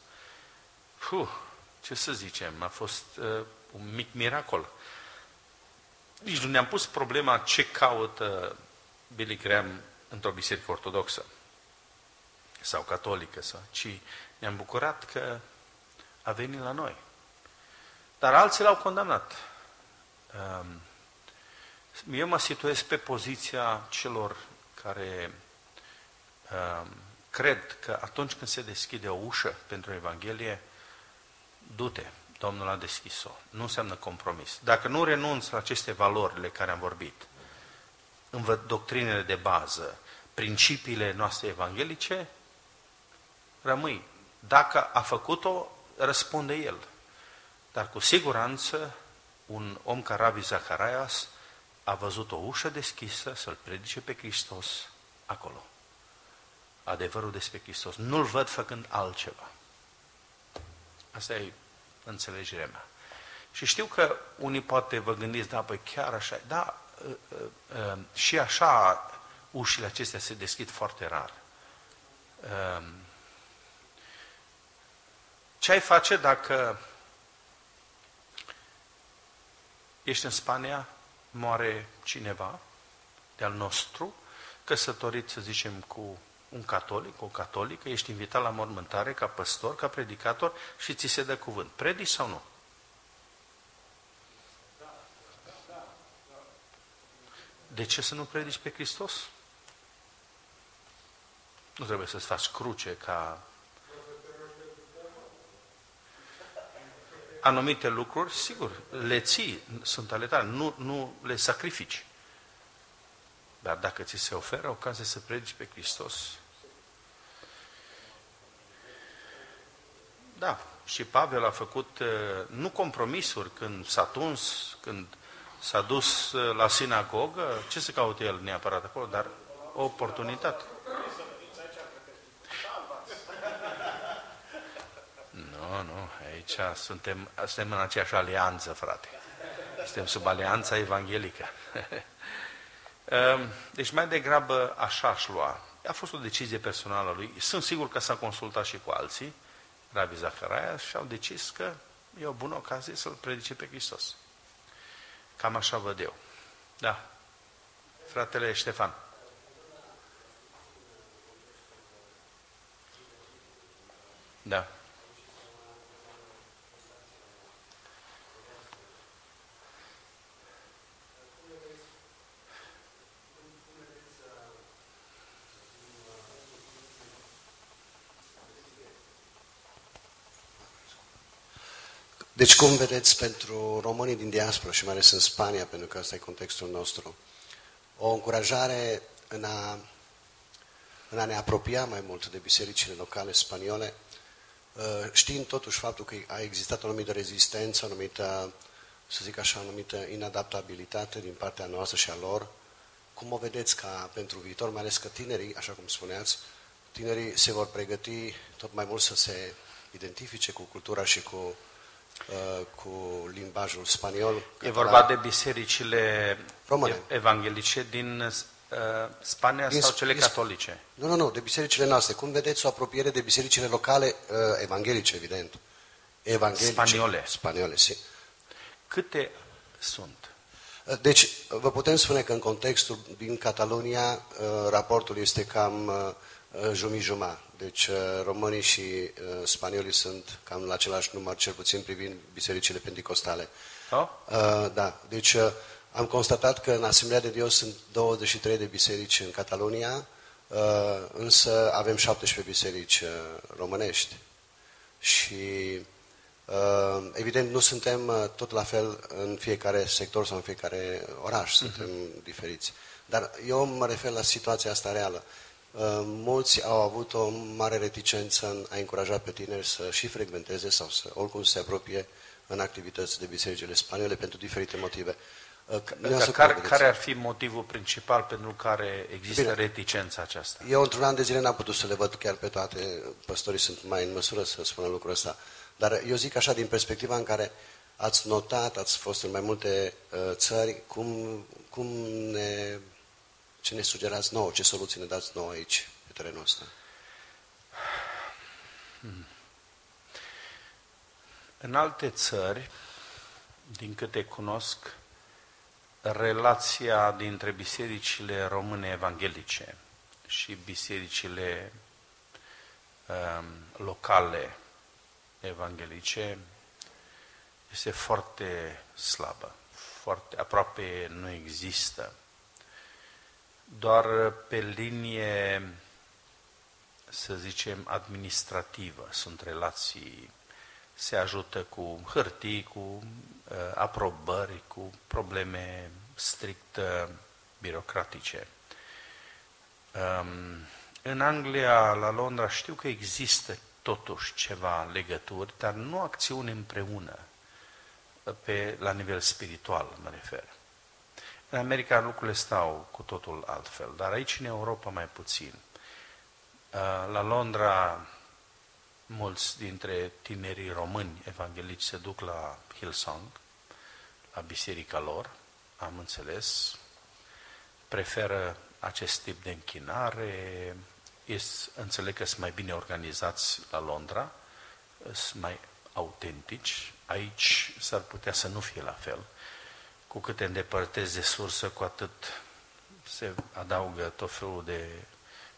Speaker 1: puh, ce să zicem, a fost uh, un mic miracol. Nici nu ne-am pus problema ce caută Billy Graham într-o biserică ortodoxă sau catolică, sau, ci ne-am bucurat că a venit la noi. Dar alții l-au condamnat. Um, eu mă situez pe poziția celor care um, cred că atunci când se deschide o ușă pentru Evanghelie, du-te, Domnul a deschis-o. Nu înseamnă compromis. Dacă nu renunți la aceste valorile care am vorbit, în doctrinele de bază, principiile noastre evanghelice, rămâi. Dacă a făcut-o, răspunde el. Dar cu siguranță, un om ca Ravi Zacharias a văzut o ușă deschisă să-L predice pe Hristos acolo. Adevărul despre Hristos. Nu-L văd făcând altceva. Asta e înțelegerea mea. Și știu că unii poate vă gândiți, da, păi chiar așa, da, ă, ă, ă, și așa ușile acestea se deschid foarte rar. Ce ai face dacă ești în Spania, moare cineva de-al nostru, căsătorit, să zicem, cu un catolic, o catolică, ești invitat la mormântare ca păstor, ca predicator și ți se dă cuvânt. Predici sau nu? De ce să nu predici pe Hristos? Nu trebuie să-ți faci cruce ca anumite lucruri, sigur, le ții, sunt ale tale, nu, nu le sacrifici. Dar dacă ți se oferă ocazie să predici pe Hristos, da, și Pavel a făcut uh, nu compromisuri când s-a tuns, când s-a dus uh, la sinagogă, ce se caută el neapărat acolo, dar o oportunitate. Nu, nu, aici suntem, suntem în aceeași alianță, frate. Suntem sub alianța evanghelică. Ehm, deci mai degrabă așa aș lua. A fost o decizie personală lui. Sunt sigur că s-a consultat și cu alții, Rabi Zacharaia, și au decis că e o bună ocazie să-L predice pe Hristos. Cam așa văd eu. Da. Fratele Ștefan. Da.
Speaker 3: Deci cum vedeți pentru românii din diaspora și mai ales în Spania, pentru că asta e contextul nostru, o încurajare în a, în a ne apropia mai mult de bisericile locale spaniole, uh, știind totuși faptul că a existat o anumită rezistență, o anumită, să zic așa, o anumită inadaptabilitate din partea noastră și a lor, cum o vedeți ca pentru viitor, mai ales că tinerii, așa cum spuneați, tinerii se vor pregăti tot mai mult să se identifice cu cultura și cu, uh, cu limbajul spaniol.
Speaker 1: E vorba de bisericile
Speaker 3: Române.
Speaker 1: evanghelice din uh, Spania
Speaker 3: Din-
Speaker 1: sau cele
Speaker 3: din-
Speaker 1: catolice?
Speaker 3: Nu, nu, nu, de bisericile noastre. Cum vedeți o apropiere de bisericile locale, uh, evanghelice, evident. Evanghelice.
Speaker 1: Spaniole.
Speaker 3: Spaniole, si.
Speaker 1: Câte sunt?
Speaker 3: Deci, vă putem spune că în contextul din Catalonia, uh, raportul este cam uh, jumii-juma. Deci, uh, românii și uh, spaniolii sunt cam la același număr, cel puțin privind bisericile pentecostale.
Speaker 1: Sau?
Speaker 3: Uh, Da, deci uh, am constatat că în Asamblea de Dios sunt 23 de biserici în Catalonia, uh, însă avem 17 biserici uh, românești. Și uh, evident nu suntem uh, tot la fel în fiecare sector sau în fiecare oraș, suntem diferiți. Dar eu mă refer la situația asta reală. Uh, Mulți au avut o mare reticență în a încuraja pe tineri să și frecventeze sau să oricum să se apropie în activități de bisericile spaniole pentru diferite motive. Uh,
Speaker 1: Dar
Speaker 3: dumneavoastră cum
Speaker 1: care,
Speaker 3: vedeți?
Speaker 1: care ar fi motivul principal pentru care există
Speaker 3: Bine.
Speaker 1: reticența aceasta?
Speaker 3: Eu într-un an de zile n-am putut să le văd chiar pe toate, păstorii sunt mai în măsură să spună lucrul ăsta. Dar eu zic așa, din perspectiva în care ați notat, ați fost în mai multe uh, țări, cum, cum ne, ce ne sugerați nouă, ce soluții ne dați nouă aici, pe terenul ăsta?
Speaker 1: În alte țări, din câte cunosc, relația dintre bisericile române evanghelice și bisericile um, locale evanghelice este foarte slabă, foarte aproape nu există. Doar pe linie, să zicem, administrativă sunt relații se ajută cu hârtii, cu uh, aprobări, cu probleme strict uh, birocratice. Um, în Anglia, la Londra, știu că există totuși ceva legături, dar nu acțiuni împreună, uh, pe, la nivel spiritual, mă refer. În America lucrurile stau cu totul altfel, dar aici în Europa mai puțin. Uh, La Londra mulți dintre tinerii români evanghelici se duc la Hillsong, la biserica lor, am înțeles, preferă acest tip de închinare, este, înțeleg că sunt mai bine organizați la Londra, sunt mai autentici, aici s-ar putea să nu fie la fel. Cu cât te îndepărtezi de sursă, cu atât se adaugă tot felul de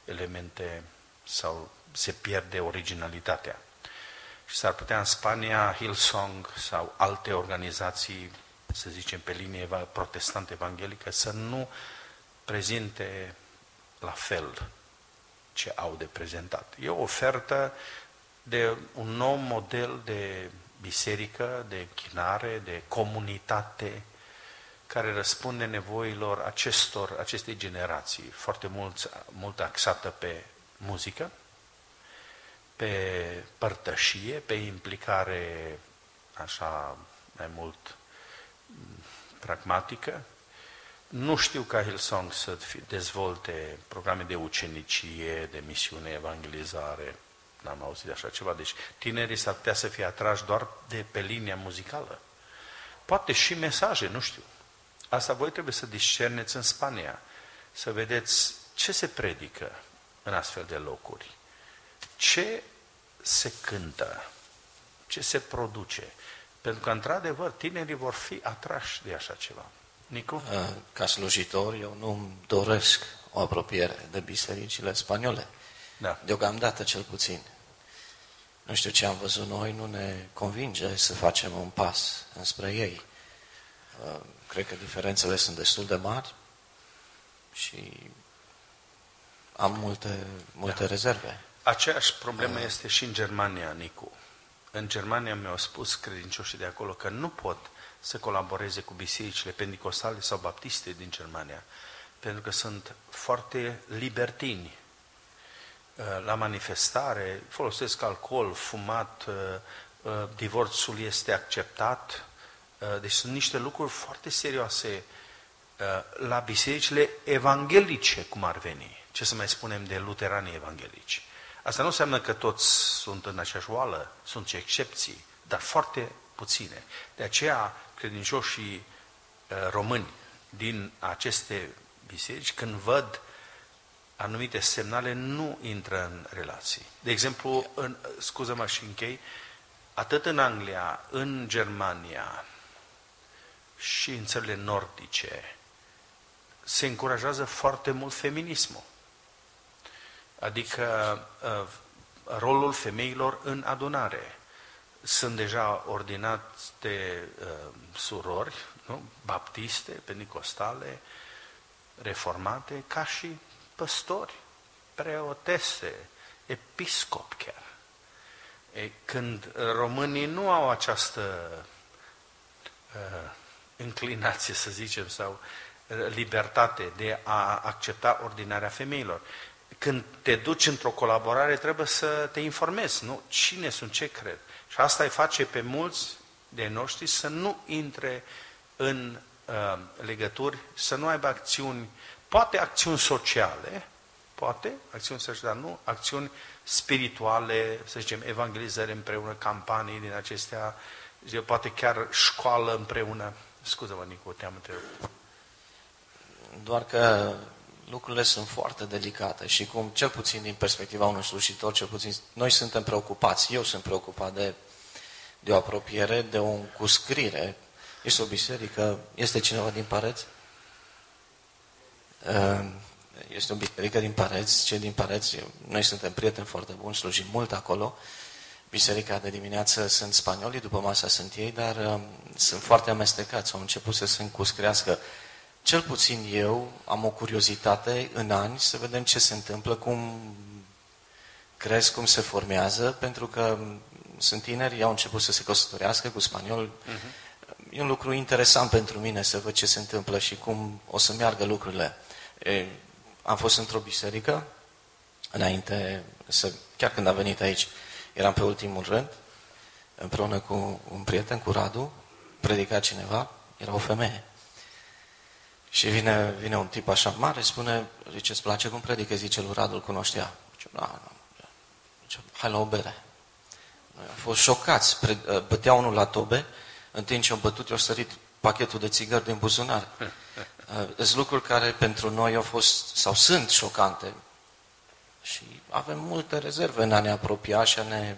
Speaker 1: elemente sau se pierde originalitatea. Și s-ar putea în Spania, Hillsong sau alte organizații, să zicem pe linie eva- protestant-evanghelică, să nu prezinte la fel ce au de prezentat. E o ofertă de un nou model de biserică, de închinare, de comunitate, care răspunde nevoilor acestor, acestei generații, foarte mult, mult axată pe muzică, pe părtășie, pe implicare așa mai mult m, pragmatică. Nu știu ca Hillsong să fi- dezvolte programe de ucenicie, de misiune, evangelizare, n-am auzit de așa ceva. Deci tinerii s-ar putea să fie atrași doar de pe linia muzicală. Poate și mesaje, nu știu. Asta voi trebuie să discerneți în Spania, să vedeți ce se predică în astfel de locuri, ce se cântă, ce se produce. Pentru că, într-adevăr, tinerii vor fi atrași de așa ceva. Nicu?
Speaker 4: Uh, Ca slujitor, eu nu doresc o apropiere de bisericile spaniole.
Speaker 1: Da.
Speaker 4: Deocamdată, cel puțin. Nu știu ce am văzut noi, nu ne convinge să facem un pas înspre ei. Uh, Cred că diferențele sunt destul de mari și am multe, multe da. rezerve.
Speaker 1: Aceeași problemă este și în Germania, Nicu. În Germania mi-au spus credincioșii de acolo că nu pot să colaboreze cu bisericile pentecostale sau baptiste din Germania, pentru că sunt foarte libertini. la manifestare, folosesc alcool, fumat, divorțul este acceptat. Deci sunt niște lucruri foarte serioase la bisericile evanghelice, cum ar veni. Ce să mai spunem de luteranii evanghelici. Asta nu înseamnă că toți sunt în aceeași oală, sunt și excepții, dar foarte puține. De aceea, credincioșii români din aceste biserici, când văd anumite semnale, nu intră în relații. De exemplu, în, scuză-mă și închei, atât în Anglia, în Germania și în țările nordice, se încurajează foarte mult feminismul. Adică uh, rolul femeilor în adunare. Sunt deja ordinate uh, surori, nu? baptiste, pentecostale, reformate, ca și păstori, preotese, episcop chiar. E, când românii nu au această uh, înclinație, să zicem, sau libertate de a accepta ordinarea femeilor. Când te duci într-o colaborare, trebuie să te informezi, nu? Cine sunt, ce cred. Și asta îi face pe mulți de noștri să nu intre în uh, legături, să nu aibă acțiuni, poate acțiuni sociale, poate acțiuni sociale, dar nu acțiuni spirituale, să zicem, evangelizări împreună, campanii din acestea, poate chiar școală împreună. Scuză-mă, Nicu, te-am întrerupt.
Speaker 4: Doar că lucrurile sunt foarte delicate și cum, cel puțin din perspectiva unui slujitor, cel puțin noi suntem preocupați, eu sunt preocupat de, de o apropiere, de o încuscrire. Este o biserică, este cineva din Pareți? Ehm, este o biserică din Pareți, cei din Pareți, noi suntem prieteni foarte buni, slujim mult acolo. Biserica de dimineață sunt spanioli, după masa sunt ei, dar um, sunt foarte amestecați, au început să se încuscrească cel puțin eu am o curiozitate în ani să vedem ce se întâmplă, cum cresc, cum se formează, pentru că sunt tineri, au început să se căsătorească cu spaniol. Uh-huh. E un lucru interesant pentru mine să văd ce se întâmplă și cum o să meargă lucrurile. E, am fost într-o biserică, înainte, să, chiar când am venit aici, eram pe ultimul rând, împreună cu un prieten, cu Radu, predica cineva, era o femeie. Și vine, vine un tip așa mare, spune, zice, îți place cum predică? Zice, lui Radu îl cunoștea. Zice, da, da. Zice, hai la o bere. Noi am fost șocați. Ă, bătea unul la tobe, în timp ce am bătut, i-a sărit pachetul de țigări din buzunar. Ă, sunt lucruri care pentru noi au fost, sau sunt șocante. Și avem multe rezerve în a ne apropia și a ne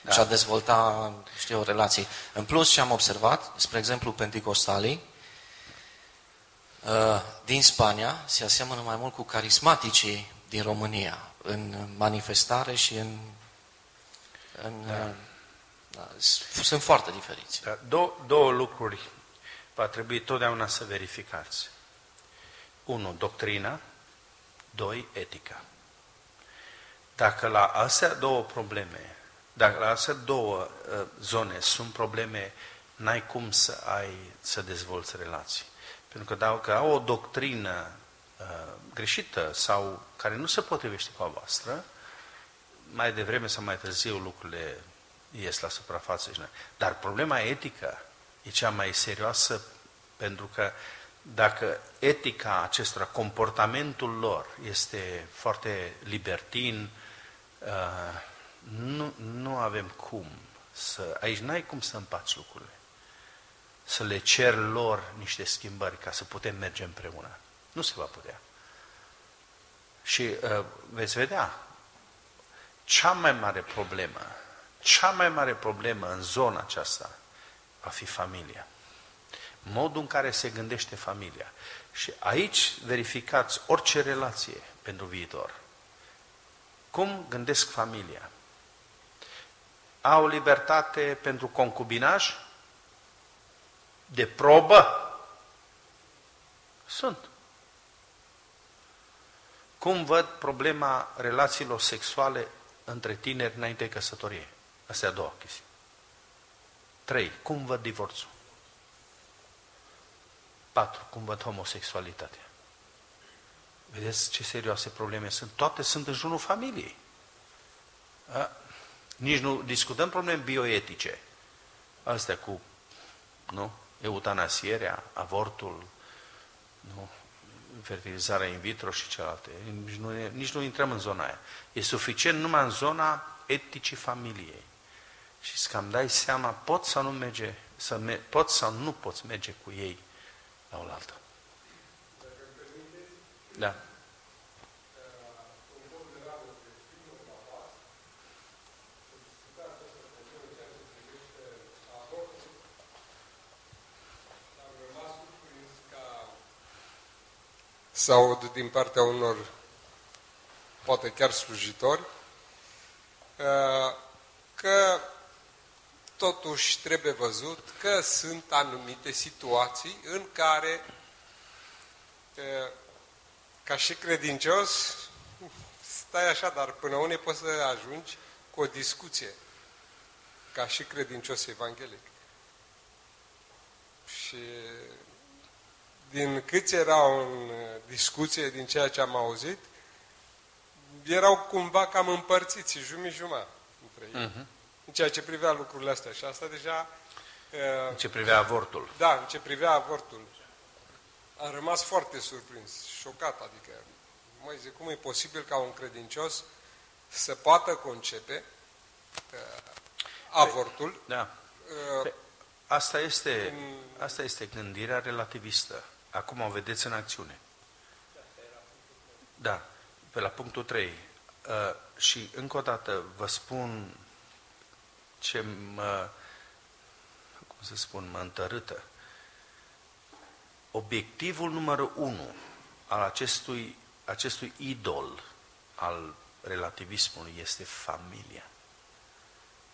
Speaker 4: da. și a dezvolta, știu, relații. În plus, ce am observat, spre exemplu, penticostalii, Uh, din Spania se aseamănă mai mult cu carismaticii din România, în manifestare și în... în da. Uh, da, sunt foarte diferiți.
Speaker 1: Da, două, două lucruri va trebui totdeauna să verificați. Unu, doctrina. Doi, etica. Dacă la astea două probleme, dacă la astea două uh, zone sunt probleme, n-ai cum să ai, să dezvolți relații. Pentru că dacă au o doctrină uh, greșită sau care nu se potrivește cu a voastră, mai devreme sau mai târziu lucrurile ies la suprafață. Dar problema etică e cea mai serioasă pentru că dacă etica acestora, comportamentul lor este foarte libertin, uh, nu, nu avem cum să... Aici n-ai cum să împaci lucrurile să le cer lor niște schimbări ca să putem merge împreună. Nu se va putea. Și uh, veți vedea, cea mai mare problemă, cea mai mare problemă în zona aceasta va fi familia. Modul în care se gândește familia. Și aici verificați orice relație pentru viitor. Cum gândesc familia? Au libertate pentru concubinaj? de probă? Sunt. Cum văd problema relațiilor sexuale între tineri înainte de căsătorie? Asta e a doua chestie. Trei. Cum văd divorțul? Patru. Cum văd homosexualitatea? Vedeți ce serioase probleme sunt? Toate sunt în jurul familiei. A? Nici nu discutăm probleme bioetice. Astea cu nu? eutanasierea, avortul, nu? fertilizarea in vitro și celelalte. Nici nu, nici nu intrăm în zona aia. E suficient numai în zona eticii familiei. Și să cam dai seama, pot sau nu merge, să me, pot sau nu poți merge cu ei la oaltă. Da.
Speaker 5: să aud din partea unor, poate chiar slujitori, uh, că totuși trebuie văzut că sunt anumite situații în care, uh, ca și credincios, stai așa, dar până unde poți să ajungi cu o discuție, ca și credincios evanghelic. Și din câți erau în uh, discuție, din ceea ce am auzit, erau cumva cam împărțiți, jumătate între ei. Uh-huh. În ceea ce privea lucrurile astea. Și asta deja...
Speaker 1: Uh, în ce privea avortul.
Speaker 5: Da, în ce privea avortul. Am rămas foarte surprins, șocat, adică, măi, zic, cum e posibil ca un credincios să poată concepe uh, avortul?
Speaker 1: Da. Uh, asta este, în... asta este gândirea relativistă. Acum o vedeți în acțiune. Da, pe la punctul 3. Uh, și încă o dată vă spun ce mă, cum să spun, mă întărâtă. Obiectivul numărul 1 al acestui, acestui idol al relativismului este familia.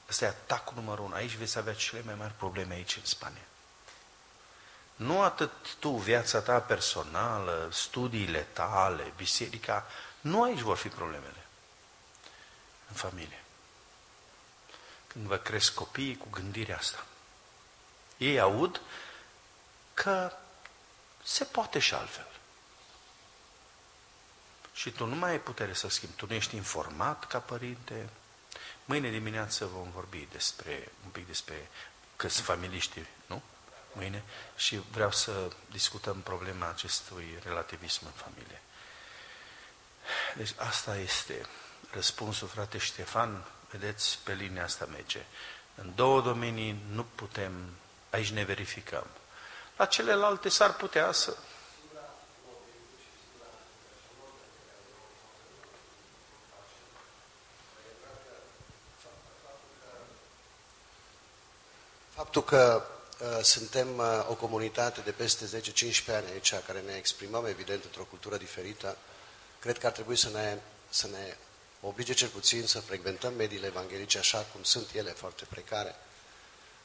Speaker 1: Asta e atacul numărul 1. Aici veți avea cele mai mari probleme aici în Spania. Nu atât tu, viața ta personală, studiile tale, biserica, nu aici vor fi problemele. În familie. Când vă cresc copiii cu gândirea asta. Ei aud că se poate și altfel. Și tu nu mai ai putere să schimbi. Tu nu ești informat ca părinte. Mâine dimineață vom vorbi despre, un pic despre că sunt familiști, nu? mâine și vreau să discutăm problema acestui relativism în familie. Deci asta este răspunsul, frate Ștefan, vedeți, pe linia asta merge. În două domenii nu putem, aici ne verificăm. La celelalte s-ar putea să...
Speaker 3: Faptul că Uh, suntem uh, o comunitate de peste 10-15 ani aici, care ne exprimăm, evident, într-o cultură diferită. Cred că ar trebui să ne, să ne oblige cel puțin să frecventăm mediile evanghelice așa cum sunt ele, foarte precare.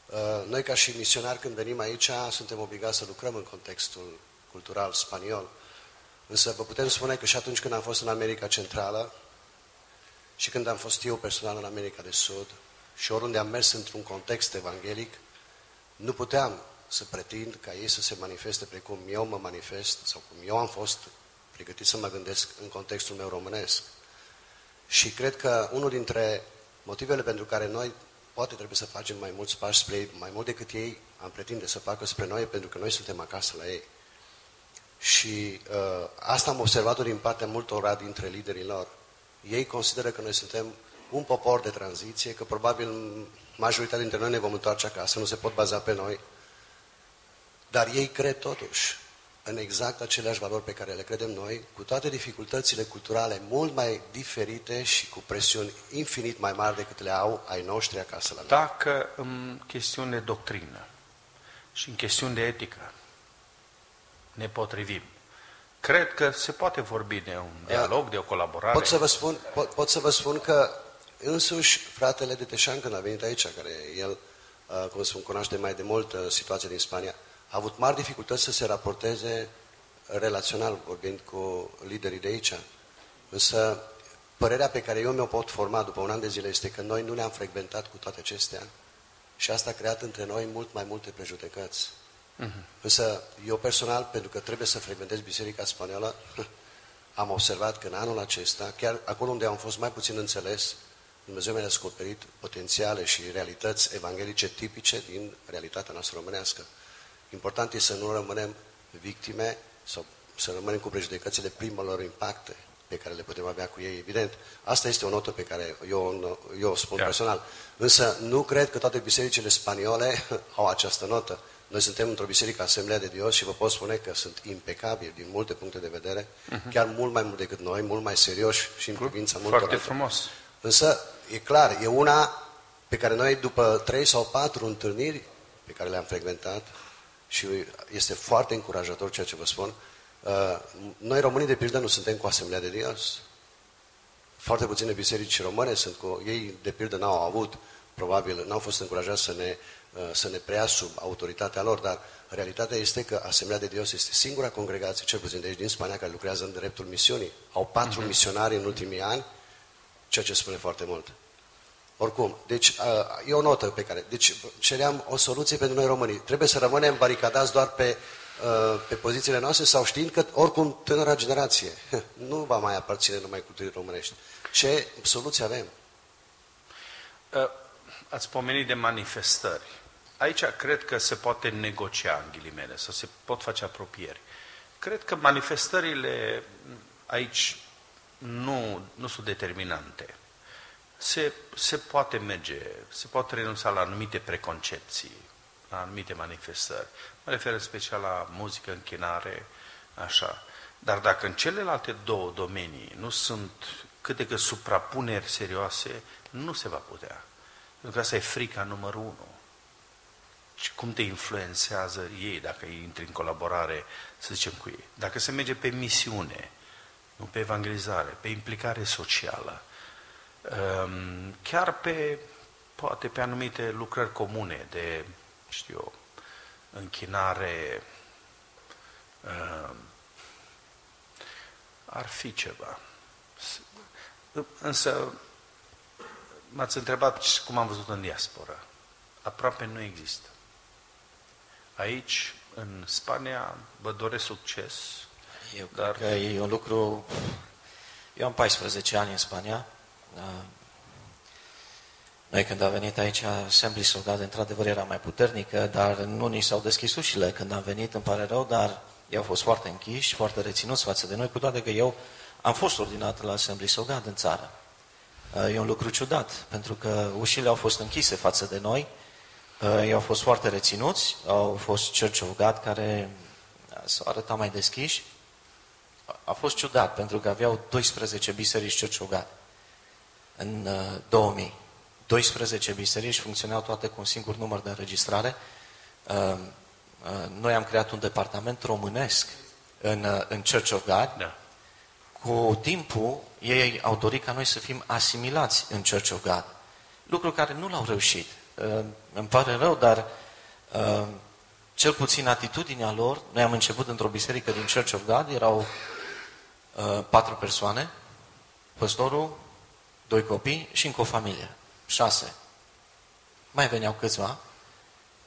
Speaker 3: Uh, noi, ca și misionari, când venim aici, suntem obligați să lucrăm în contextul cultural spaniol. Însă vă putem spune că și atunci când am fost în America Centrală și când am fost eu personal în America de Sud și oriunde am mers într-un context evanghelic, nu puteam să pretind ca ei să se manifeste precum eu mă manifest sau cum eu am fost pregătit să mă gândesc în contextul meu românesc. Și cred că unul dintre motivele pentru care noi poate trebuie să facem mai mulți pași spre ei, mai mult decât ei am pretinde să facă spre noi, pentru că noi suntem acasă la ei. Și uh, asta am observat-o din partea multora dintre liderii lor. Ei consideră că noi suntem un popor de tranziție, că probabil majoritatea dintre noi ne vom întoarce acasă, nu se pot baza pe noi, dar ei cred totuși în exact aceleași valori pe care le credem noi, cu toate dificultățile culturale mult mai diferite și cu presiuni infinit mai mari decât le au ai noștri acasă la noi.
Speaker 1: Dacă în chestiuni de doctrină și în chestiuni de etică ne potrivim, cred că se poate vorbi de un dialog, de o colaborare.
Speaker 3: Pot să vă spun, pot, pot să vă spun că Însuși, fratele de Teșan, când a venit aici, care el, uh, cum spun, cunoaște mai de mult uh, situația din Spania, a avut mari dificultăți să se raporteze relațional, vorbind cu liderii de aici. Însă, părerea pe care eu mi-o pot forma după un an de zile este că noi nu ne-am frecventat cu toate acestea și asta a creat între noi mult mai multe prejudecăți. Uh-huh. Însă, eu personal, pentru că trebuie să frecventez Biserica Spaniolă, am observat că în anul acesta, chiar acolo unde am fost mai puțin înțeles, Dumnezeu mi-a descoperit potențiale și realități evanghelice tipice din realitatea noastră românească. Important este să nu rămânem victime sau să rămânem cu prejudecățile primelor impacte pe care le putem avea cu ei, evident. Asta este o notă pe care eu, eu o spun yeah. personal. Însă nu cred că toate bisericile spaniole au această notă. Noi suntem într-o biserică Asemblea de Dios și vă pot spune că sunt impecabili din multe puncte de vedere, uh-huh. chiar mult mai mult decât noi, mult mai serioși și în privința multor
Speaker 1: Foarte frumos.
Speaker 3: Însă, e clar, e una pe care noi, după trei sau patru întâlniri pe care le-am frecventat, și este foarte încurajator ceea ce vă spun, uh, noi românii de pildă nu suntem cu Asemblea de Dios. Foarte puține biserici române sunt cu ei, de pildă, n-au avut, probabil, n-au fost încurajați să ne, uh, să ne preia sub autoritatea lor, dar realitatea este că Asemblea de Dios este singura congregație, cel puțin de aici din Spania, care lucrează în dreptul misiunii. Au patru uh-huh. misionari în ultimii ani, ceea ce spune foarte mult. Oricum, deci e o notă pe care... Deci ceream o soluție pentru noi românii. Trebuie să rămânem baricadați doar pe, pe pozițiile noastre sau știind că oricum tânăra generație nu va mai aparține numai culturii românești. Ce soluție avem?
Speaker 1: Ați pomenit de manifestări. Aici cred că se poate negocia, în ghilimele, să se pot face apropieri. Cred că manifestările aici nu, nu sunt determinante. Se, se poate merge, se poate renunța la anumite preconcepții, la anumite manifestări. Mă refer în special la muzică, închinare, așa. Dar dacă în celelalte două domenii nu sunt câte că suprapuneri serioase, nu se va putea. Pentru că asta e frica numărul unu. Și cum te influențează ei dacă intri în colaborare, să zicem, cu ei. Dacă se merge pe misiune, nu pe evangelizare, pe implicare socială, ehm, chiar pe, poate pe anumite lucrări comune de, știu închinare, ehm, ar fi ceva. Însă, m-ați întrebat cum am văzut în diaspora. Aproape nu există. Aici, în Spania, vă doresc succes,
Speaker 4: eu Dar... cred că e un lucru... Eu am 14 ani în Spania. Da. Noi când am venit aici, Assembly of God, într-adevăr era mai puternică, dar nu ni s-au deschis ușile. Când am venit, îmi pare rău, dar ei au fost foarte închiși, foarte reținuți față de noi, cu toate că eu am fost ordinat la Assembly of God în țară. E un lucru ciudat, pentru că ușile au fost închise față de noi, ei au fost foarte reținuți, au fost Church of God care s-au arătat mai deschiși, a fost ciudat, pentru că aveau 12 biserici cerciogat în uh, 2000. 12 biserici funcționau toate cu un singur număr de înregistrare. Uh, uh, noi am creat un departament românesc în, uh, în Church of God. Da. Cu timpul, ei au dorit ca noi să fim asimilați în Church of God. Lucru care nu l-au reușit. Uh, îmi pare rău, dar uh, cel puțin atitudinea lor, noi am început într-o biserică din Church of God, erau Uh, patru persoane, păstorul, doi copii și încă o familie. Șase. Mai veneau câțiva.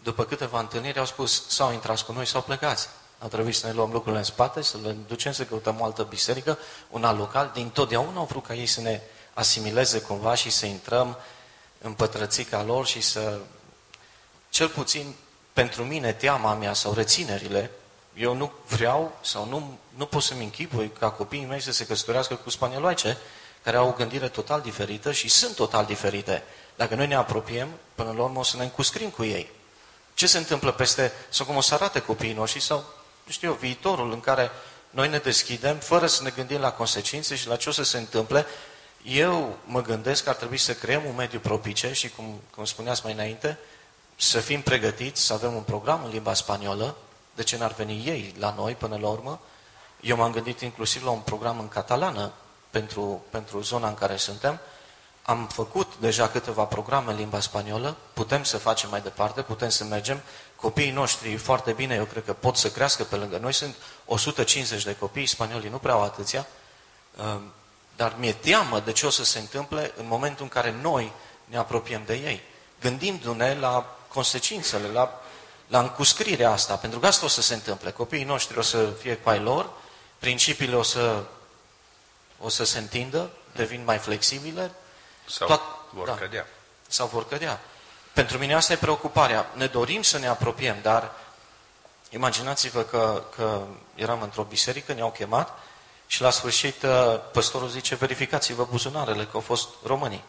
Speaker 4: După câteva întâlniri au spus, sau intrați cu noi sau plecați. A trebuit să ne luăm lucrurile în spate, să le ducem să căutăm o altă biserică, un alt local. Din totdeauna au vrut ca ei să ne asimileze cumva și să intrăm în pătrățica lor și să, cel puțin pentru mine, teama mea sau reținerile eu nu vreau sau nu, nu pot să-mi închipui ca copiii mei să se căsătorească cu spanioloice, care au o gândire total diferită și sunt total diferite. Dacă noi ne apropiem, până la urmă o să ne încuscrim cu ei. Ce se întâmplă peste, sau cum o să arate copiii noștri, sau, nu știu eu, viitorul în care noi ne deschidem, fără să ne gândim la consecințe și la ce o să se întâmple, eu mă gândesc că ar trebui să creăm un mediu propice și, cum, cum spuneați mai înainte, să fim pregătiți, să avem un program în limba spaniolă, de ce n-ar veni ei la noi până la urmă? Eu m-am gândit inclusiv la un program în catalană pentru, pentru zona în care suntem. Am făcut deja câteva programe în limba spaniolă, putem să facem mai departe, putem să mergem. Copiii noștri foarte bine, eu cred că pot să crească pe lângă noi. Sunt 150 de copii, spaniolii nu prea au atâția, ehm, dar mi-e teamă de ce o să se întâmple în momentul în care noi ne apropiem de ei, gândindu-ne la consecințele, la la încuscrirea asta, pentru că asta o să se întâmple. Copiii noștri o să fie cu ai lor, principiile o să o să se întindă, devin mai flexibile
Speaker 1: Sau
Speaker 4: Toat-
Speaker 1: vor
Speaker 4: da.
Speaker 1: cădea.
Speaker 4: sau vor cădea. Pentru mine asta e preocuparea. Ne dorim să ne apropiem, dar imaginați-vă că, că eram într-o biserică, ne-au chemat și la sfârșit uh, păstorul zice, verificați-vă buzunarele, că au fost românii.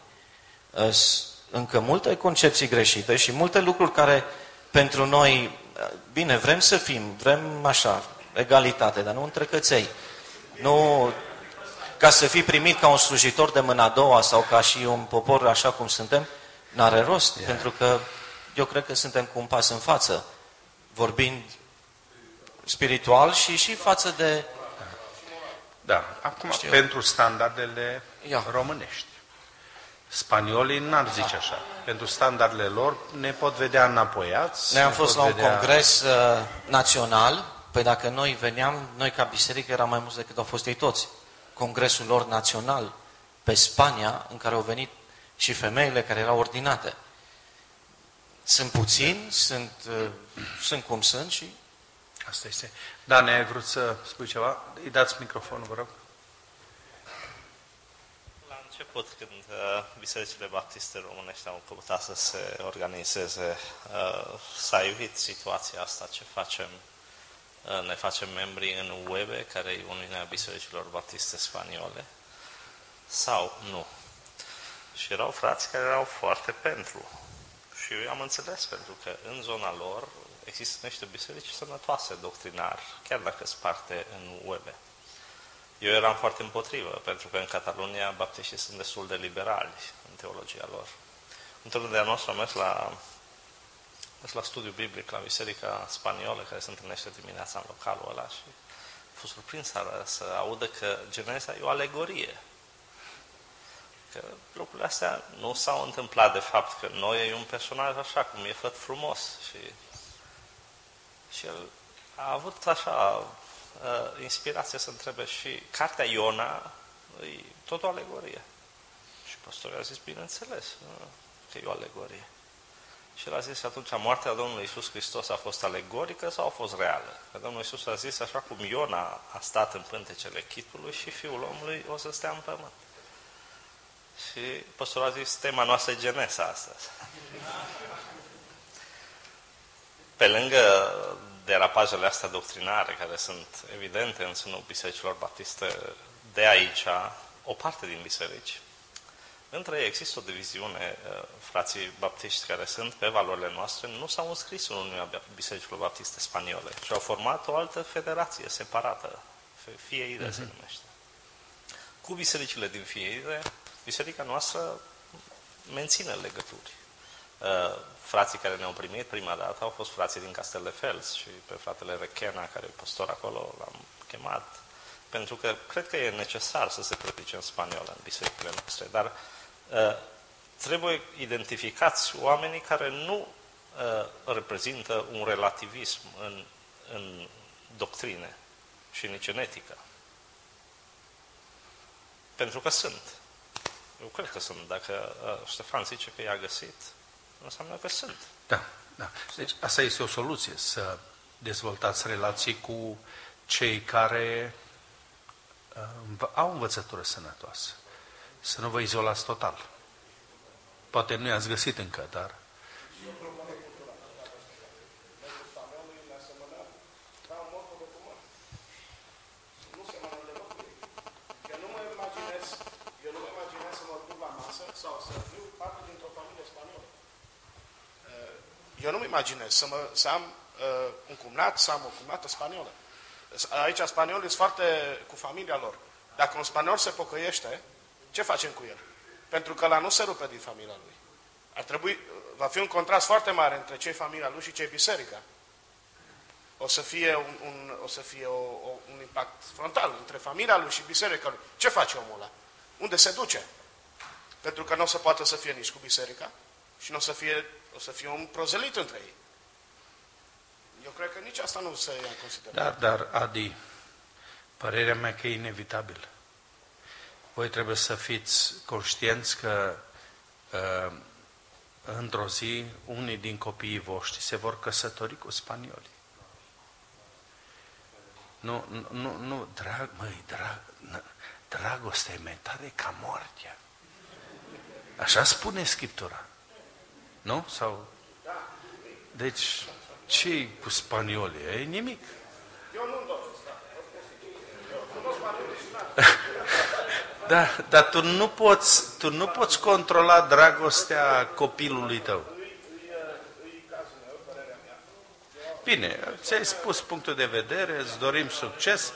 Speaker 4: Uh, s- Încă multe concepții greșite și multe lucruri care pentru noi, uh, bine, vrem să fim, vrem așa, egalitate, dar nu între căței. Nu ca să fii primit ca un slujitor de mâna a doua sau ca și un popor așa cum suntem, n-are rost, yeah. pentru că eu cred că suntem cu un pas în față, vorbind spiritual și și față de...
Speaker 1: Da, acum
Speaker 4: Știu.
Speaker 1: pentru standardele
Speaker 4: Ia.
Speaker 1: românești. Spaniolii n-ar zice așa. Pentru standardele lor ne pot vedea înapoiați.
Speaker 4: Noi am
Speaker 1: ne
Speaker 4: fost
Speaker 1: pot
Speaker 4: la un
Speaker 1: vedea-
Speaker 4: congres uh, național, păi dacă noi veneam, noi ca biserică eram mai mulți decât au fost ei toți. Congresul lor național pe Spania, în care au venit și femeile care erau ordinate. Sunt puțini, sunt, uh, sunt cum sunt și
Speaker 1: Asta este. Dane, ai vrut să spui ceva? Îi dați microfonul, vă rog.
Speaker 6: La început, când uh, bisericile baptiste românești au căutat să se organizeze, uh, s-a evit situația asta, ce facem? Uh, ne facem membri în UEBE, care e Uniunea Bisericilor Baptiste Spaniole, sau nu? Și erau frați care erau foarte pentru. Și eu am înțeles, pentru că în zona lor există niște biserici sănătoase doctrinar, chiar dacă sunt parte în UEBE. Eu eram foarte împotrivă, pentru că în Catalunia baptiștii sunt destul de liberali în teologia lor. Într-un de a noastră am mers la, am mers la studiu biblic la Biserica Spaniolă, care se întâlnește dimineața în localul ăla și a fost surprins să, să audă că Geneza e o alegorie. Că lucrurile astea nu s-au întâmplat de fapt, că noi e un personaj așa, cum e făt frumos și, și el a avut așa uh, inspirație să întrebe și cartea Iona e tot o alegorie. Și pastorul a zis, bineînțeles, uh, că e o alegorie. Și el a zis atunci, moartea Domnului Isus Hristos a fost alegorică sau a fost reală? Că Domnul Isus a zis, așa cum Iona a stat în pântecele chipului și Fiul omului o să stea în pământ. Și pastorul a zis, tema noastră e Genesa astăzi. Pe lângă derapajele astea doctrinare, care sunt evidente în sânul bisericilor baptiste de aici, o parte din biserici, între ei există o diviziune, uh, frații baptiști care sunt pe valorile noastre, nu s-au înscris în Uniunea Bisericilor Baptiste Spaniole și au format o altă federație separată, FIEIRE uh-huh. se numește. Cu bisericile din FIEIRE, biserica noastră menține legături. Uh, frații care ne-au primit prima dată au fost frații din Castelldefels și pe fratele Rechena, care e pastor acolo, l-am chemat, pentru că cred că e necesar să se predice în spaniolă în bisericile noastre, dar uh, trebuie identificați oamenii care nu uh, reprezintă un relativism în, în doctrine și nici în etică. Pentru că sunt. Eu cred că sunt. Dacă uh, Ștefan zice că i-a găsit, înseamnă că sunt.
Speaker 1: Da, da. Deci asta este o soluție, să dezvoltați relații cu cei care uh, învă- au învățătură sănătoasă. Să nu vă izolați total. Poate nu i-ați găsit încă, dar...
Speaker 7: nu seamănă deloc cu ei. Eu nu mă imaginez, eu nu mă imaginez să mă duc la masă sau să fiu parte dintr-o familie spaniolă. Uh, Eu nu mă imaginez să, mă, să am uh, un cumnat, să am o cumnată spaniolă. Aici spaniolii sunt foarte cu familia lor. Dacă un spaniol se pocăiește, ce facem cu el? Pentru că la nu se rupe din familia lui. Ar trebui, va fi un contrast foarte mare între cei familia lui și cei biserica. O să fie un, un, o să fie o, o, un impact frontal între familia lui și biserica lui. Ce face omul ăla? Unde se duce? Pentru că nu o să poată să fie nici cu biserica și nu o să fie, o să fie un prozelit între ei. Eu cred că nici asta nu se ia în considerare.
Speaker 1: Dar, dar, Adi, părerea mea că e inevitabil. Voi trebuie să fiți conștienți că uh, într-o zi unii din copiii voștri se vor căsători cu spanioli. Nu, nu, nu, nu drag, măi, drag, dragostea e mai tare ca moartea. Așa spune Scriptura. Nu? Sau... Deci, ce cu spaniolii? E nimic. Eu nu Da, dar tu nu poți, tu nu poți controla dragostea copilului tău. Bine, ți-ai spus punctul de vedere, îți dorim succes,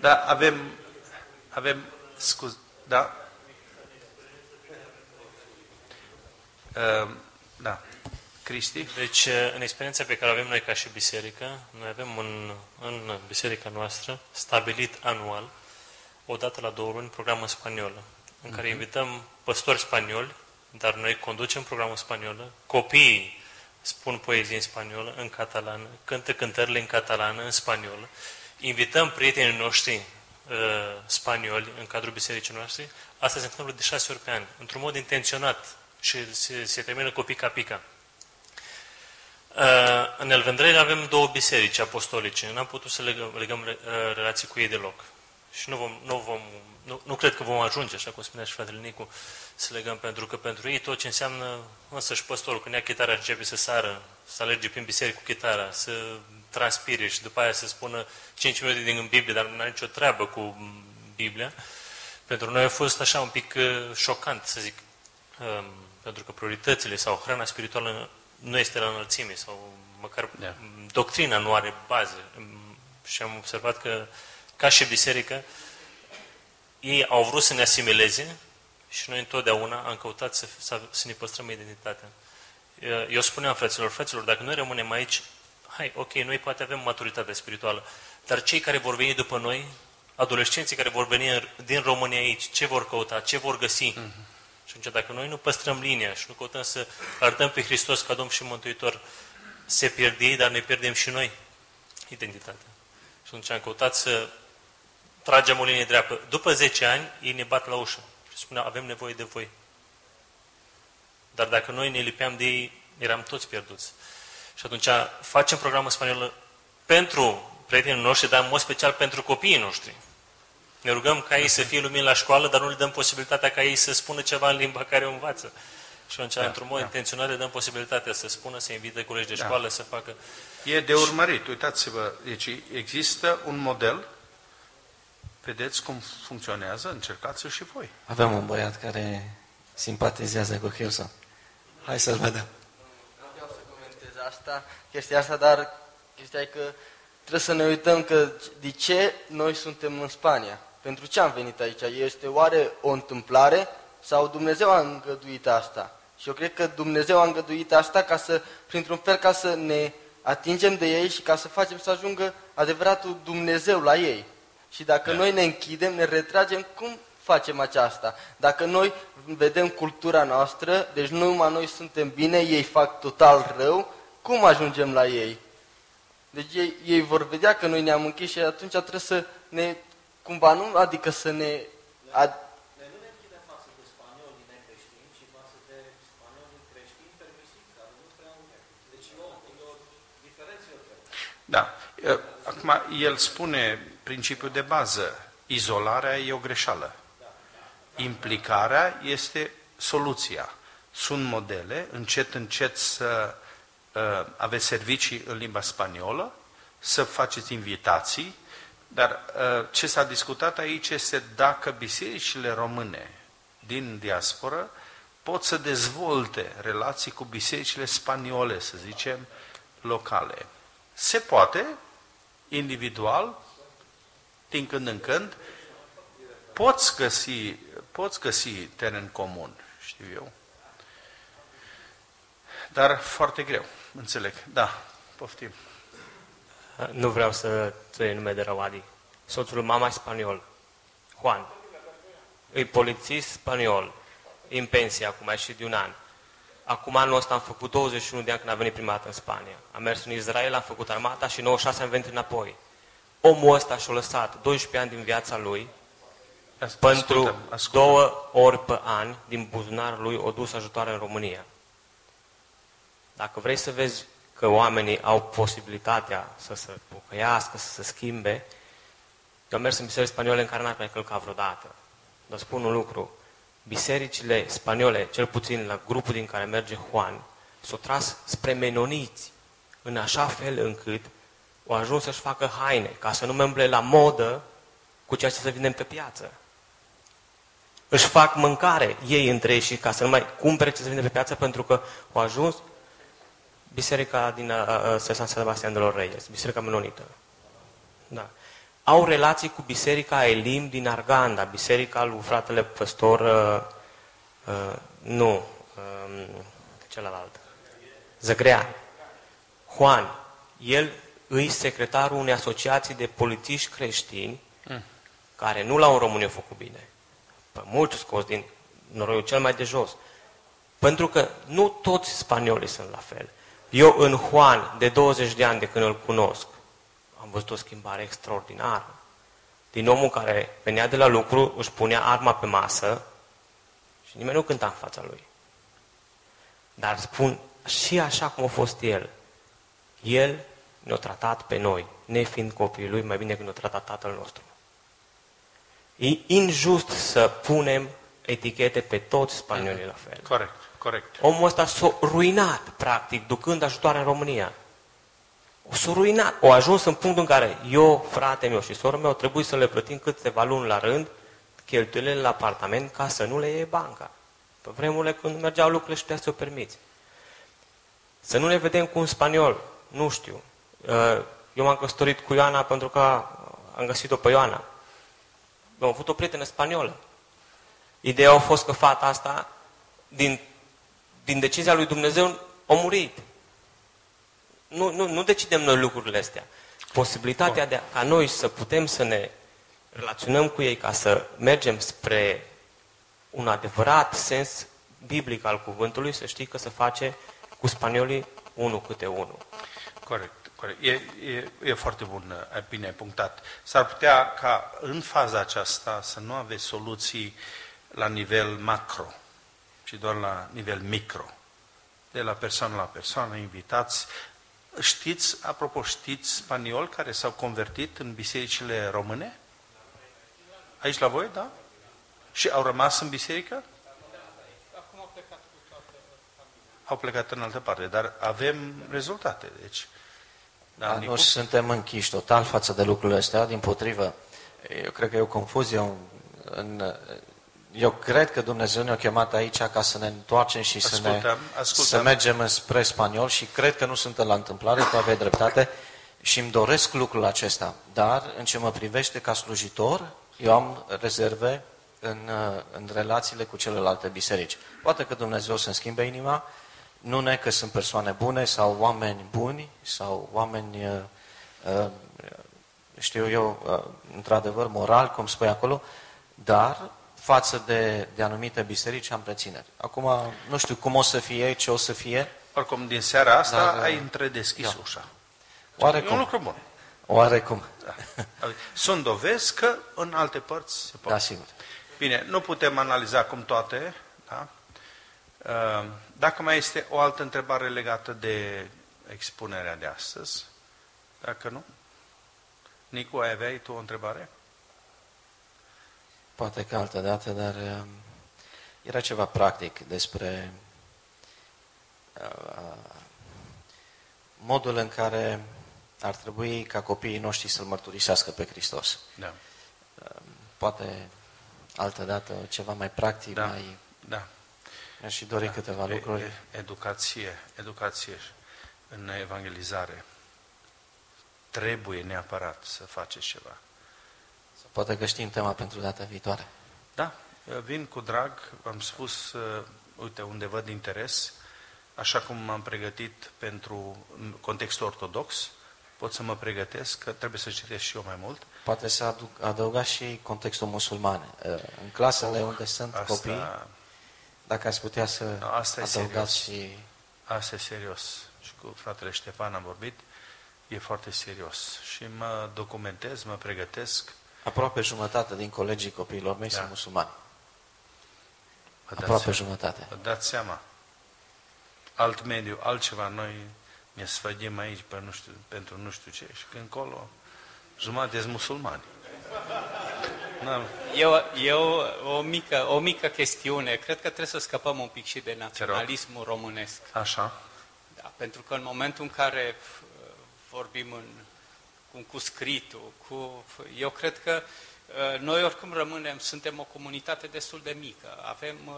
Speaker 1: dar avem, avem, scuz, da? Uh, da. Cristi?
Speaker 8: Deci, uh, în experiența pe care o avem noi ca și biserică, noi avem în, în biserica noastră, stabilit anual, o dată la două luni, program în spaniolă, în care uh-huh. invităm păstori spanioli, dar noi conducem programul spaniolă, copiii spun poezii în spaniolă, în catalană, cântă cântările în catalană, în spaniolă, invităm prietenii noștri uh, spanioli în cadrul bisericii noastre, asta se întâmplă de șase ori pe an, într-un mod intenționat și se, se termină cu pica-pica. Uh, în Elvendrele avem două biserici apostolice, n-am putut să legăm, legăm uh, relații cu ei deloc și nu, vom, nu, vom, nu, nu cred că vom ajunge, așa cum spunea și fratele Nicu, să legăm, pentru că pentru ei tot ce înseamnă însăși păstorul, când ia chitara începe să sară, să alerge prin biserică cu chitara, să transpire și după aia să spună 5 minute din Biblie, dar nu are nicio treabă cu Biblia. Pentru noi a fost așa un pic uh, șocant, să zic, um, pentru că prioritățile sau hrana spirituală nu este la înălțime sau măcar yeah. doctrina nu are bază. Și am observat că ca și biserică, ei au vrut să ne asimileze și noi întotdeauna am căutat să, să, să ne păstrăm identitatea. Eu spuneam fraților, fraților, dacă noi rămânem aici, hai, ok, noi poate avem maturitate spirituală, dar cei care vor veni după noi, adolescenții care vor veni din România aici, ce vor căuta, ce vor găsi? Uh-huh. Și atunci, dacă noi nu păstrăm linia și nu căutăm să arătăm pe Hristos ca Domn și Mântuitor, se pierde ei, dar ne pierdem și noi identitatea. Și atunci am căutat să tragem o linie dreaptă. După 10 ani, ei ne bat la ușă și spuneau, avem nevoie de voi. Dar dacă noi ne lipeam de ei, eram toți pierduți. Și atunci facem programul spaniol pentru prietenii noștri, dar în mod special pentru copiii noștri. Ne rugăm ca ei să fie lumini la școală, dar nu le dăm posibilitatea ca ei să spună ceva în limba care o învață. Și atunci, da, într-un mod da. intenționat, le dăm posibilitatea să spună, să invite colegi de da. școală, da. să facă...
Speaker 1: E de urmărit. Uitați-vă, deci există un model Vedeți cum funcționează? Încercați-o și voi.
Speaker 4: Avem un băiat care simpatizează cu Hilson. Hai să-l vedem.
Speaker 9: Nu vreau să comentez asta, chestia asta, dar chestia e că trebuie să ne uităm că de ce noi suntem în Spania. Pentru ce am venit aici? Este oare o întâmplare sau Dumnezeu a îngăduit asta? Și eu cred că Dumnezeu a îngăduit asta ca să, printr-un fel, ca să ne atingem de ei și ca să facem să ajungă adevăratul Dumnezeu la ei. Și dacă da. noi ne închidem, ne retragem, cum facem aceasta? Dacă noi vedem cultura noastră, deci nu numai noi suntem bine, ei fac total rău, cum ajungem la ei? Deci ei, ei vor vedea că noi ne-am închis și atunci trebuie să ne, cumva nu, adică să ne... Ad...
Speaker 1: Da. Acum, el spune principiul de bază. Izolarea e o greșeală. Implicarea este soluția. Sunt modele, încet, încet să uh, aveți servicii în limba spaniolă, să faceți invitații, dar uh, ce s-a discutat aici este dacă bisericile române din diasporă pot să dezvolte relații cu bisericile spaniole, să zicem, locale. Se poate, individual, din când în când, poți găsi, poți găsi teren comun, știu eu. Dar foarte greu, înțeleg. Da, poftim.
Speaker 10: Nu vreau să trăi nume de rău, Soțul mama spaniol, Juan. E polițist spaniol, în pensie acum, mai și de un an. Acum anul ăsta am făcut 21 de ani când am venit prima dată în Spania. Am mers în Israel, am făcut armata și 96 am venit înapoi omul ăsta și-a lăsat 12 ani din viața lui ascultăm, pentru ascultăm. două ori pe an din buzunarul lui o dus ajutoare în România. Dacă vrei să vezi că oamenii au posibilitatea să se pocăiască, să se schimbe. Eu am mers în biserici spaniole în care n-ar mai călca vreodată. Dar spun un lucru, bisericile spaniole, cel puțin la grupul din care merge Juan, s-au tras spre menoniți, în așa fel încât au ajuns să-și facă haine, ca să nu memble la modă cu ceea ce se vinde pe piață. Își fac mâncare ei între ei și ca să nu mai cumpere ce se vinde pe piață pentru că au ajuns biserica din uh, uh, San Sebastian de los Reyes, biserica menonită. Da. Au relații cu biserica Elim din Arganda, biserica lui fratele păstor, uh, uh, nu, uh, celălalt, Zăgrea. Juan, el îi secretarul unei asociații de politici creștini mm. care nu l-au în România făcut bine. Pe mulți scos din noroiul cel mai de jos. Pentru că nu toți spaniolii sunt la fel. Eu în Juan, de 20 de ani de când îl cunosc, am văzut o schimbare extraordinară. Din omul care venea de la lucru, își punea arma pe masă și nimeni nu cânta în fața lui. Dar spun, și așa cum a fost el, el ne-a tratat pe noi, nefiind copiii lui, mai bine când ne-a tratat tatăl nostru. E injust să punem etichete pe toți spaniolii la fel.
Speaker 1: Corect, corect.
Speaker 10: Omul ăsta s-a ruinat, practic, ducând ajutoare în România. O s-a ruinat. O ajuns în punctul în care eu, frate meu și sora meu, trebuie să le plătim câteva luni la rând cheltuielile la apartament ca să nu le iei banca. Pe vremurile când mergeau lucrurile și putea să o permiți. Să nu ne vedem cu un spaniol. Nu știu. Uh, eu m-am căsătorit cu Ioana pentru că am găsit-o pe Ioana. Am avut o prietenă spaniolă. Ideea a fost că fata asta, din, din decizia lui Dumnezeu, a murit. Nu, nu, nu decidem noi lucrurile astea. Posibilitatea de a, ca noi să putem să ne relaționăm cu ei, ca să mergem spre un adevărat sens biblic al cuvântului, să știi că se face cu spaniolii unul câte unul.
Speaker 1: Corect. Corect. E, e, e foarte bun, bine punctat. S-ar putea ca în faza aceasta să nu aveți soluții la nivel macro, ci doar la nivel micro. De la persoană la persoană, invitați. Știți, apropo, știți spaniol care s-au convertit în bisericile române? Aici la voi, da? Și au rămas în biserică? Au plecat în altă parte, dar avem rezultate. Deci,
Speaker 4: da, nu suntem închiși total față de lucrurile astea, din potrivă. Eu cred că e o confuzie. În, eu cred că Dumnezeu ne-a chemat aici ca să ne întoarcem și ascultăm, să, ne, ascultăm. să mergem spre spaniol și cred că nu sunt la întâmplare, tu aveai dreptate și îmi doresc lucrul acesta. Dar, în ce mă privește ca slujitor, eu am rezerve în, în relațiile cu celelalte biserici. Poate că Dumnezeu să-mi schimbe inima, nu ne că sunt persoane bune sau oameni buni sau oameni, uh, uh, știu eu, uh, într-adevăr moral, cum spui acolo, dar față de, de anumite biserici am rețineri. Acum, nu știu cum o să fie, ce o să fie.
Speaker 1: Oricum, din seara asta dar, ai întredeschis da. ușa.
Speaker 4: Oarecum.
Speaker 1: E un lucru bun.
Speaker 4: Oarecum.
Speaker 1: Da. Sunt dovezi că în alte părți se poate.
Speaker 4: Da, sigur.
Speaker 1: Bine, nu putem analiza cum toate, da? Ehm, dacă mai este o altă întrebare legată de expunerea de astăzi, dacă nu? Nicu, ai aveai tu o întrebare?
Speaker 4: Poate că altă dată, dar ehm, era ceva practic despre uh, modul în care ar trebui ca copiii noștri să-L mărturisească pe Hristos.
Speaker 1: Da.
Speaker 4: Poate altă dată ceva mai practic,
Speaker 1: da.
Speaker 4: mai...
Speaker 1: Da.
Speaker 4: Mi-aș și dori da, câteva lucruri.
Speaker 1: Educație, educație în evangelizare. Trebuie neapărat să faceți ceva.
Speaker 4: Poate găsim tema pentru data viitoare.
Speaker 1: Da, vin cu drag, am spus, uh, uite, unde văd interes, așa cum m-am pregătit pentru contextul ortodox, pot să mă pregătesc, că trebuie să citesc și eu mai mult.
Speaker 4: Poate să adăuga și contextul musulman. Uh, în clasele oh, unde sunt asta, copii, dacă ați putea să no, asta adăugați și...
Speaker 1: Asta e serios. Și cu fratele Ștefan am vorbit. E foarte serios. Și mă documentez, mă pregătesc.
Speaker 4: Aproape jumătate din colegii copiilor mei da. sunt musulmani. Aproape
Speaker 1: seama.
Speaker 4: jumătate.
Speaker 1: Vă dați seama. Alt mediu, altceva. Noi ne sfăgem aici pe nu știu, pentru nu știu ce și când încolo jumătate sunt musulmani. N-am-
Speaker 11: Eu, eu o, mică, o mică chestiune. Cred că trebuie să scăpăm un pic și de naționalismul românesc.
Speaker 1: Așa.
Speaker 11: Da, pentru că în momentul în care uh, vorbim în, cu, cu scritul, cu, eu cred că uh, noi oricum rămânem, suntem o comunitate destul de mică. Avem uh,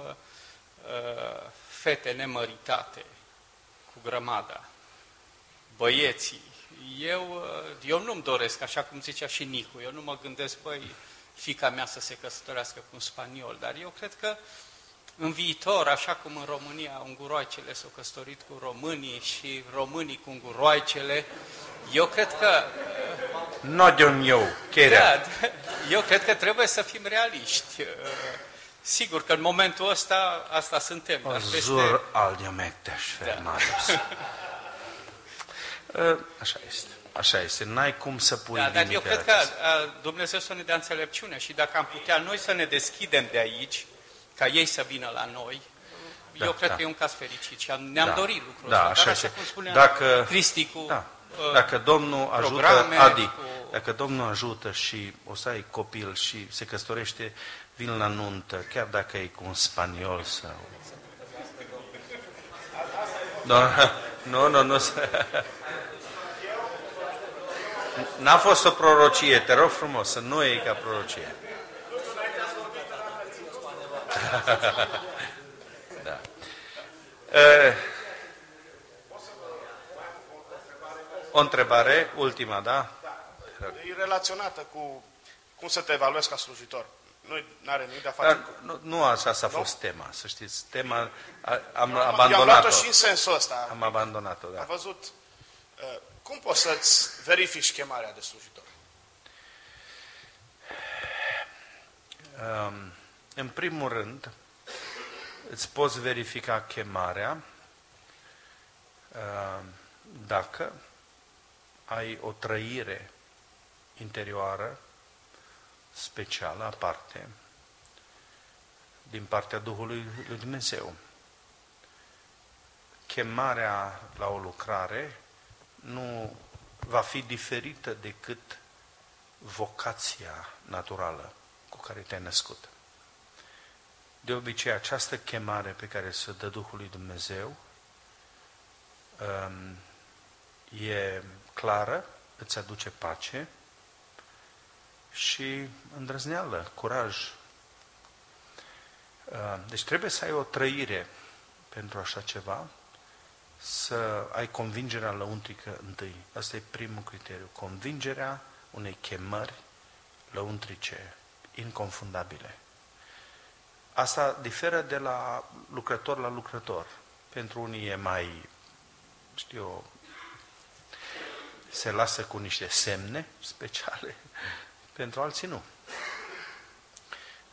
Speaker 11: uh, fete nemăritate cu grămada, băieții. Eu, uh, eu nu-mi doresc, așa cum zicea și Nicu, eu nu mă gândesc, băi, fica mea să se căsătorească cu un spaniol, dar eu cred că în viitor, așa cum în România unguroaicele s-au căsătorit cu românii și românii cu unguroaicele, eu cred că...
Speaker 1: Not on eu, chiar.
Speaker 11: Da, eu cred că trebuie să fim realiști. Uh, Sigur că în momentul ăsta, asta suntem. Dar peste...
Speaker 1: Zur al diamecteș,
Speaker 11: Da.
Speaker 1: fermados. Așa este. Așa este. N-ai cum să pui
Speaker 11: Da, dar eu
Speaker 1: limite
Speaker 11: cred
Speaker 1: la
Speaker 11: că
Speaker 1: chestia.
Speaker 11: a, Dumnezeu să ne dea înțelepciune și dacă am putea noi să ne deschidem de aici, ca ei să vină la noi,
Speaker 1: Da,
Speaker 11: eu cred
Speaker 1: da.
Speaker 11: că e un caz fericit și am, ne-am
Speaker 1: Da.
Speaker 11: dorit lucrul
Speaker 1: Da,
Speaker 11: ăsta.
Speaker 1: așa
Speaker 11: dar
Speaker 1: este.
Speaker 11: așa cum spunea
Speaker 1: Dacă-
Speaker 11: Cristi cu
Speaker 1: Da.
Speaker 11: uh,
Speaker 1: Dacă Domnul ajută,
Speaker 11: programe,
Speaker 1: Adi,
Speaker 11: cu-
Speaker 1: dacă Domnul ajută și o să ai copil și se căsătorește, vin la nuntă, chiar dacă e cu un spaniol sau... Da, nu, nu, nu. N-a fost o prorocie, te rog frumos, să nu e ca prorocie. da. E, o întrebare, ultima, da?
Speaker 7: E relaționată cu cum să te evaluezi ca slujitor. Nu are nimic de a face
Speaker 1: Dar
Speaker 7: cu...
Speaker 1: nu, nu așa s-a fost tema, să știți. Tema a, am
Speaker 7: Eu am
Speaker 1: abandonat-o.
Speaker 7: luat-o și în sensul ăsta.
Speaker 1: Am abandonat-o,
Speaker 7: Am
Speaker 1: da.
Speaker 7: văzut uh, cum poți să-ți verifici chemarea de slujitor.
Speaker 1: Um, în primul rând, îți poți verifica chemarea um, dacă ai o trăire interioară specială, aparte, din partea Duhului lui Dumnezeu. Chemarea la o lucrare nu va fi diferită decât vocația naturală cu care te-ai născut. De obicei, această chemare pe care se dă Duhului Dumnezeu um, e clară, îți aduce pace și îndrăzneală, curaj. Uh, Deci trebuie să ai o trăire pentru așa ceva, să ai convingerea lăuntrică întâi. Asta e primul criteriu. Convingerea unei chemări lăuntrice, inconfundabile. Asta diferă de la lucrător la lucrător. Pentru unii e mai, știu eu, se lasă cu niște semne speciale, pentru alții nu.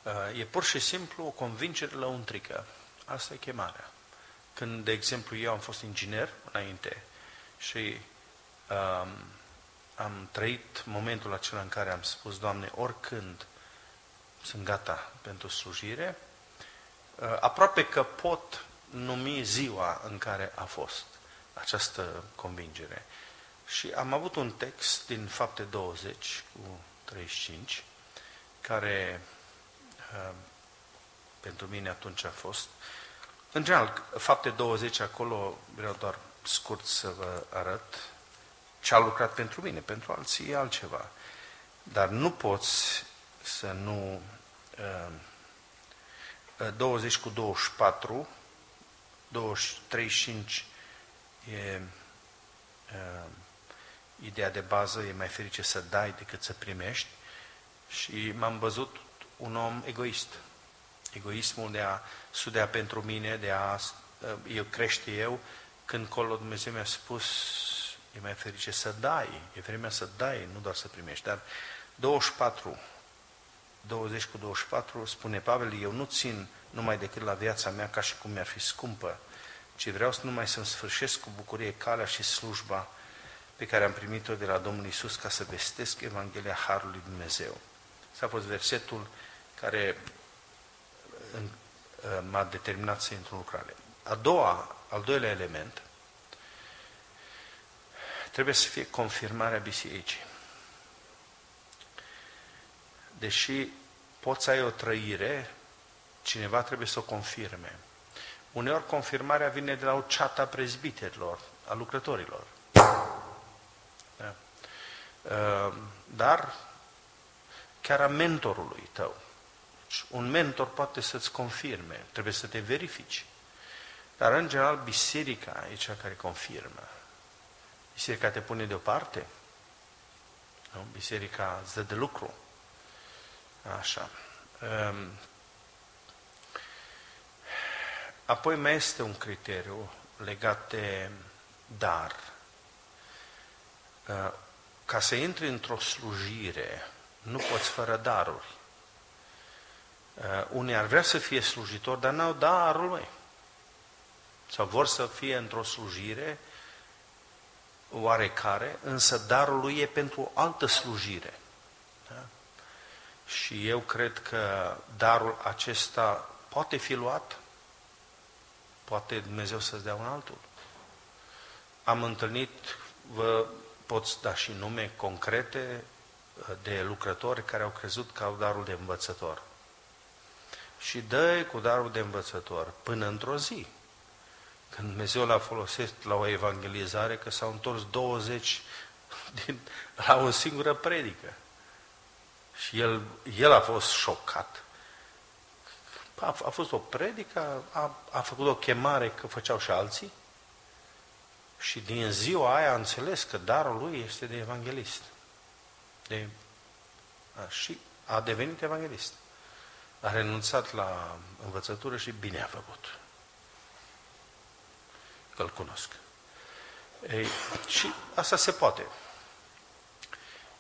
Speaker 1: Uh, E pur și simplu o convingere lăuntrică. Asta e chemarea. Când, de exemplu, eu am fost inginer înainte și um, am trăit momentul acela în care am spus, Doamne, oricând sunt gata pentru slujire, uh, aproape că pot numi ziua în care a fost această convingere. Și am avut un text din Fapte 20 cu 35, care uh, pentru mine atunci a fost. În general, Fapte 20, acolo vreau doar scurt să vă arăt ce a lucrat pentru mine, pentru alții e altceva. Dar nu poți să nu... Uh, 20 cu 24, 20, 35 e uh, ideea de bază, e mai ferice să dai decât să primești și m-am văzut un om egoist. Egoismul de a sudea pentru mine, de a uh, eu crește eu, când colo Dumnezeu mi-a spus e mai ferice să dai, e vremea să dai, nu doar să primești. Dar 24, 20 cu 24, spune Pavel, eu nu țin numai decât la viața mea ca și cum mi-ar fi scumpă, ci vreau să numai să-mi sfârșesc cu bucurie calea și slujba pe care am primit-o de la Domnul Isus ca să vestesc Evanghelia Harului Dumnezeu. Asta a fost versetul care în- m-a determinat să intru în lucrare. A doua, al doilea element trebuie să fie confirmarea bisericii. Deși poți să ai o trăire, cineva trebuie să o confirme. Uneori confirmarea vine de la o ceată a prezbiterilor, a lucrătorilor. Da. Ehm, dar chiar a mentorului tău. Deci, un mentor poate să-ți confirme, trebuie să te verifici. Dar, în general, biserica e cea care confirmă. Biserica te pune deoparte. Nu? Biserica îți dă de lucru. Așa. Ehm, apoi mai este un criteriu legat de dar. Ehm, ca să intri într-o slujire, nu poți fără daruri. Ehm, unii ar vrea să fie slujitori, dar n-au darul lui. Sau vor să fie într-o slujire oarecare, însă darul lui e pentru o altă slujire. Da? Și eu cred că darul acesta poate fi luat, poate Dumnezeu să-ți dea un altul. Am întâlnit, vă pot da și nume concrete de lucrători care au crezut că au darul de învățător. Și dă cu darul de învățător până într-o zi. Când Dumnezeu l-a folosit la o evangelizare, că s-au întors 20 din, la o singură predică. Și el, el a fost șocat. A, a fost o predică, a, a făcut o chemare că făceau și alții și din ziua aia a înțeles că darul lui este de evanghelist. De, a, și a devenit evanghelist. A renunțat la învățătură și bine a făcut că îl cunosc. Ei, și asta se poate.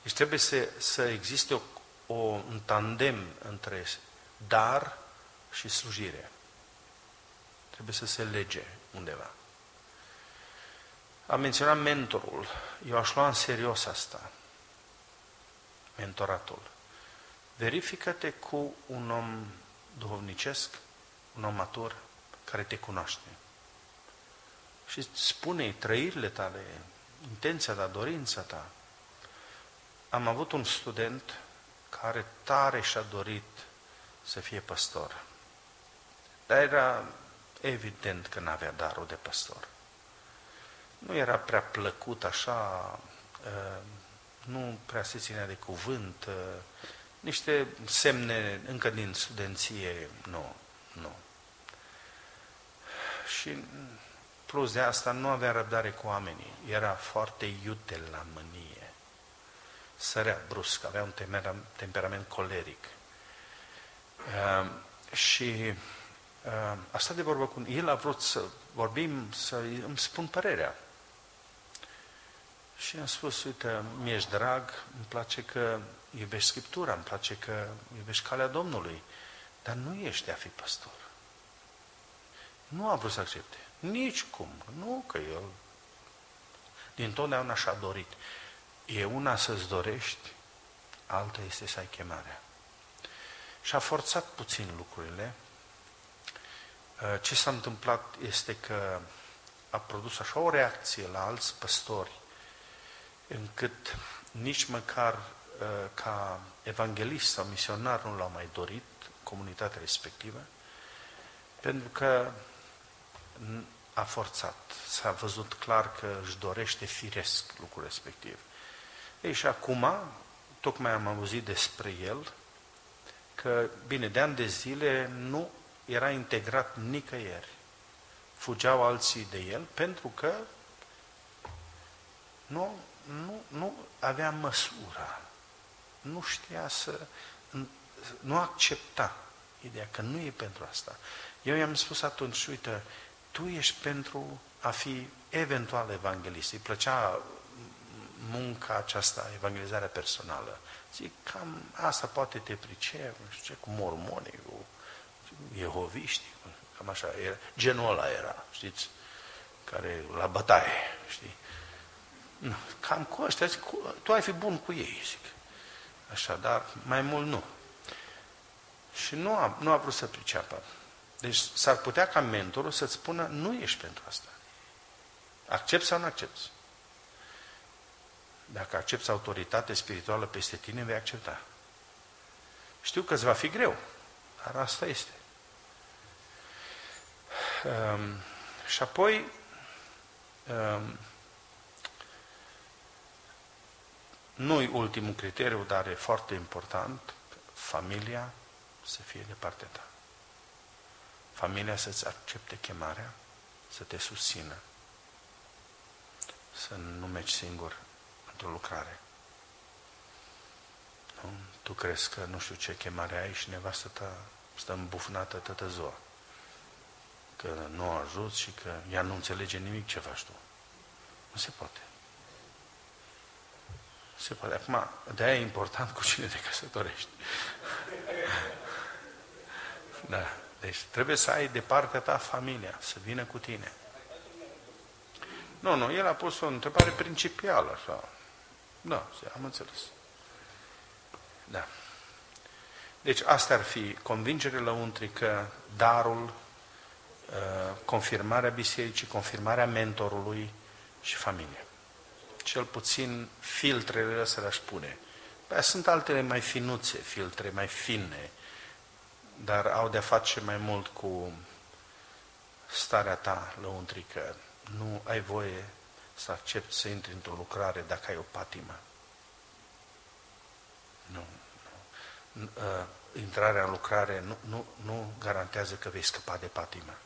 Speaker 1: Deci trebuie să, să existe o, o, un tandem între dar și slujire. Trebuie să se lege undeva. Am menționat mentorul. Eu aș lua în serios asta. Mentoratul. Verifică-te cu un om duhovnicesc, un om matur, care te cunoaște și spune trăirile tale, intenția ta, dorința ta. Am avut un student care tare și-a dorit să fie păstor. Dar era evident că n-avea darul de păstor. Nu era prea plăcut așa, ă, nu prea se ținea de cuvânt, ă, niște semne încă din studenție, nu, nu. Și Plus de asta nu avea răbdare cu oamenii. Era foarte iute la mânie. Sărea brusc, avea un temperament coleric. Uh, și uh, asta de vorbă cu el a vrut să vorbim, să îmi spun părerea. Și am spus, uite, mi-ești drag, îmi place că iubești Scriptura, îmi place că iubești calea Domnului, dar nu ești de a fi păstor. Nu a vrut să accepte. Nici cum. Nu că el din totdeauna și-a dorit. E una să-ți dorești, alta este să ai chemarea. Și a forțat puțin lucrurile. Uh, ce s-a întâmplat este că a produs așa o reacție la alți păstori, încât nici măcar uh, ca evanghelist sau misionar nu l-au mai dorit comunitatea respectivă, pentru că a forțat. S-a văzut clar că își dorește firesc lucrul respectiv. Ei, și acum, tocmai am auzit despre el, că, bine, de ani de zile nu era integrat nicăieri. Fugeau alții de el pentru că nu, nu, nu avea măsura. Nu știa să... Nu accepta ideea că nu e pentru asta. Eu i-am spus atunci, uite, tu ești pentru a fi eventual evanghelist. Îi plăcea munca aceasta, evangelizarea personală. Zic, cam asta poate te pricep, nu știu ce, cu mormonii, cu jehoviști, cam așa, era, genul ăla era, știți, care la bătaie, știi. Cam cu ăștia, zic, tu ai fi bun cu ei, zic. Așa, dar mai mult nu. Și nu a, nu a vrut să priceapă. Deci s-ar putea ca mentorul să-ți spună, nu ești pentru asta. Accept sau nu accepti? Dacă accepti autoritate spirituală peste tine, vei accepta. Știu că îți va fi greu, dar asta este. Um, și apoi, um, nu-i ultimul criteriu, dar e foarte important, familia să fie de partea ta. Familia să-ți accepte chemarea, să te susțină, să nu mergi singur într-o lucrare. Nu? Tu crezi că nu știu ce chemare ai și nevastă ta stă îmbufnată toată ziua. Că nu o ajut și că ea nu înțelege nimic ce faci tu. Nu se poate. Se poate. Acum, de-aia e important cu cine te căsătorești. Da. Deci trebuie să ai de partea ta familia, să vină cu tine. Nu, nu, el a pus o întrebare principială, așa. Da, am înțeles. Da. Deci asta ar fi convingere lăuntrică, darul, uh, confirmarea bisericii, confirmarea mentorului și familia. Cel puțin filtrele astea le-aș spune. Păi sunt altele mai finuțe, filtre mai fine, dar au de-a face mai mult cu starea ta lăuntrică. Nu ai voie să accepti să intri într-o lucrare dacă ai o patimă. Nu. nu. Uh, intrarea în lucrare nu, nu, nu garantează că vei scăpa de patimă.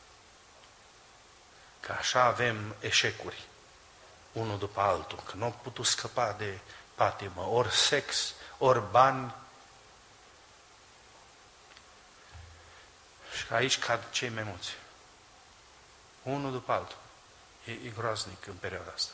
Speaker 1: Că așa avem eșecuri, unul după altul, că nu au putut scăpa de patimă, ori sex, ori bani. Și aici cad cei mai mulți. Unul după altul. E, e groaznic în perioada asta.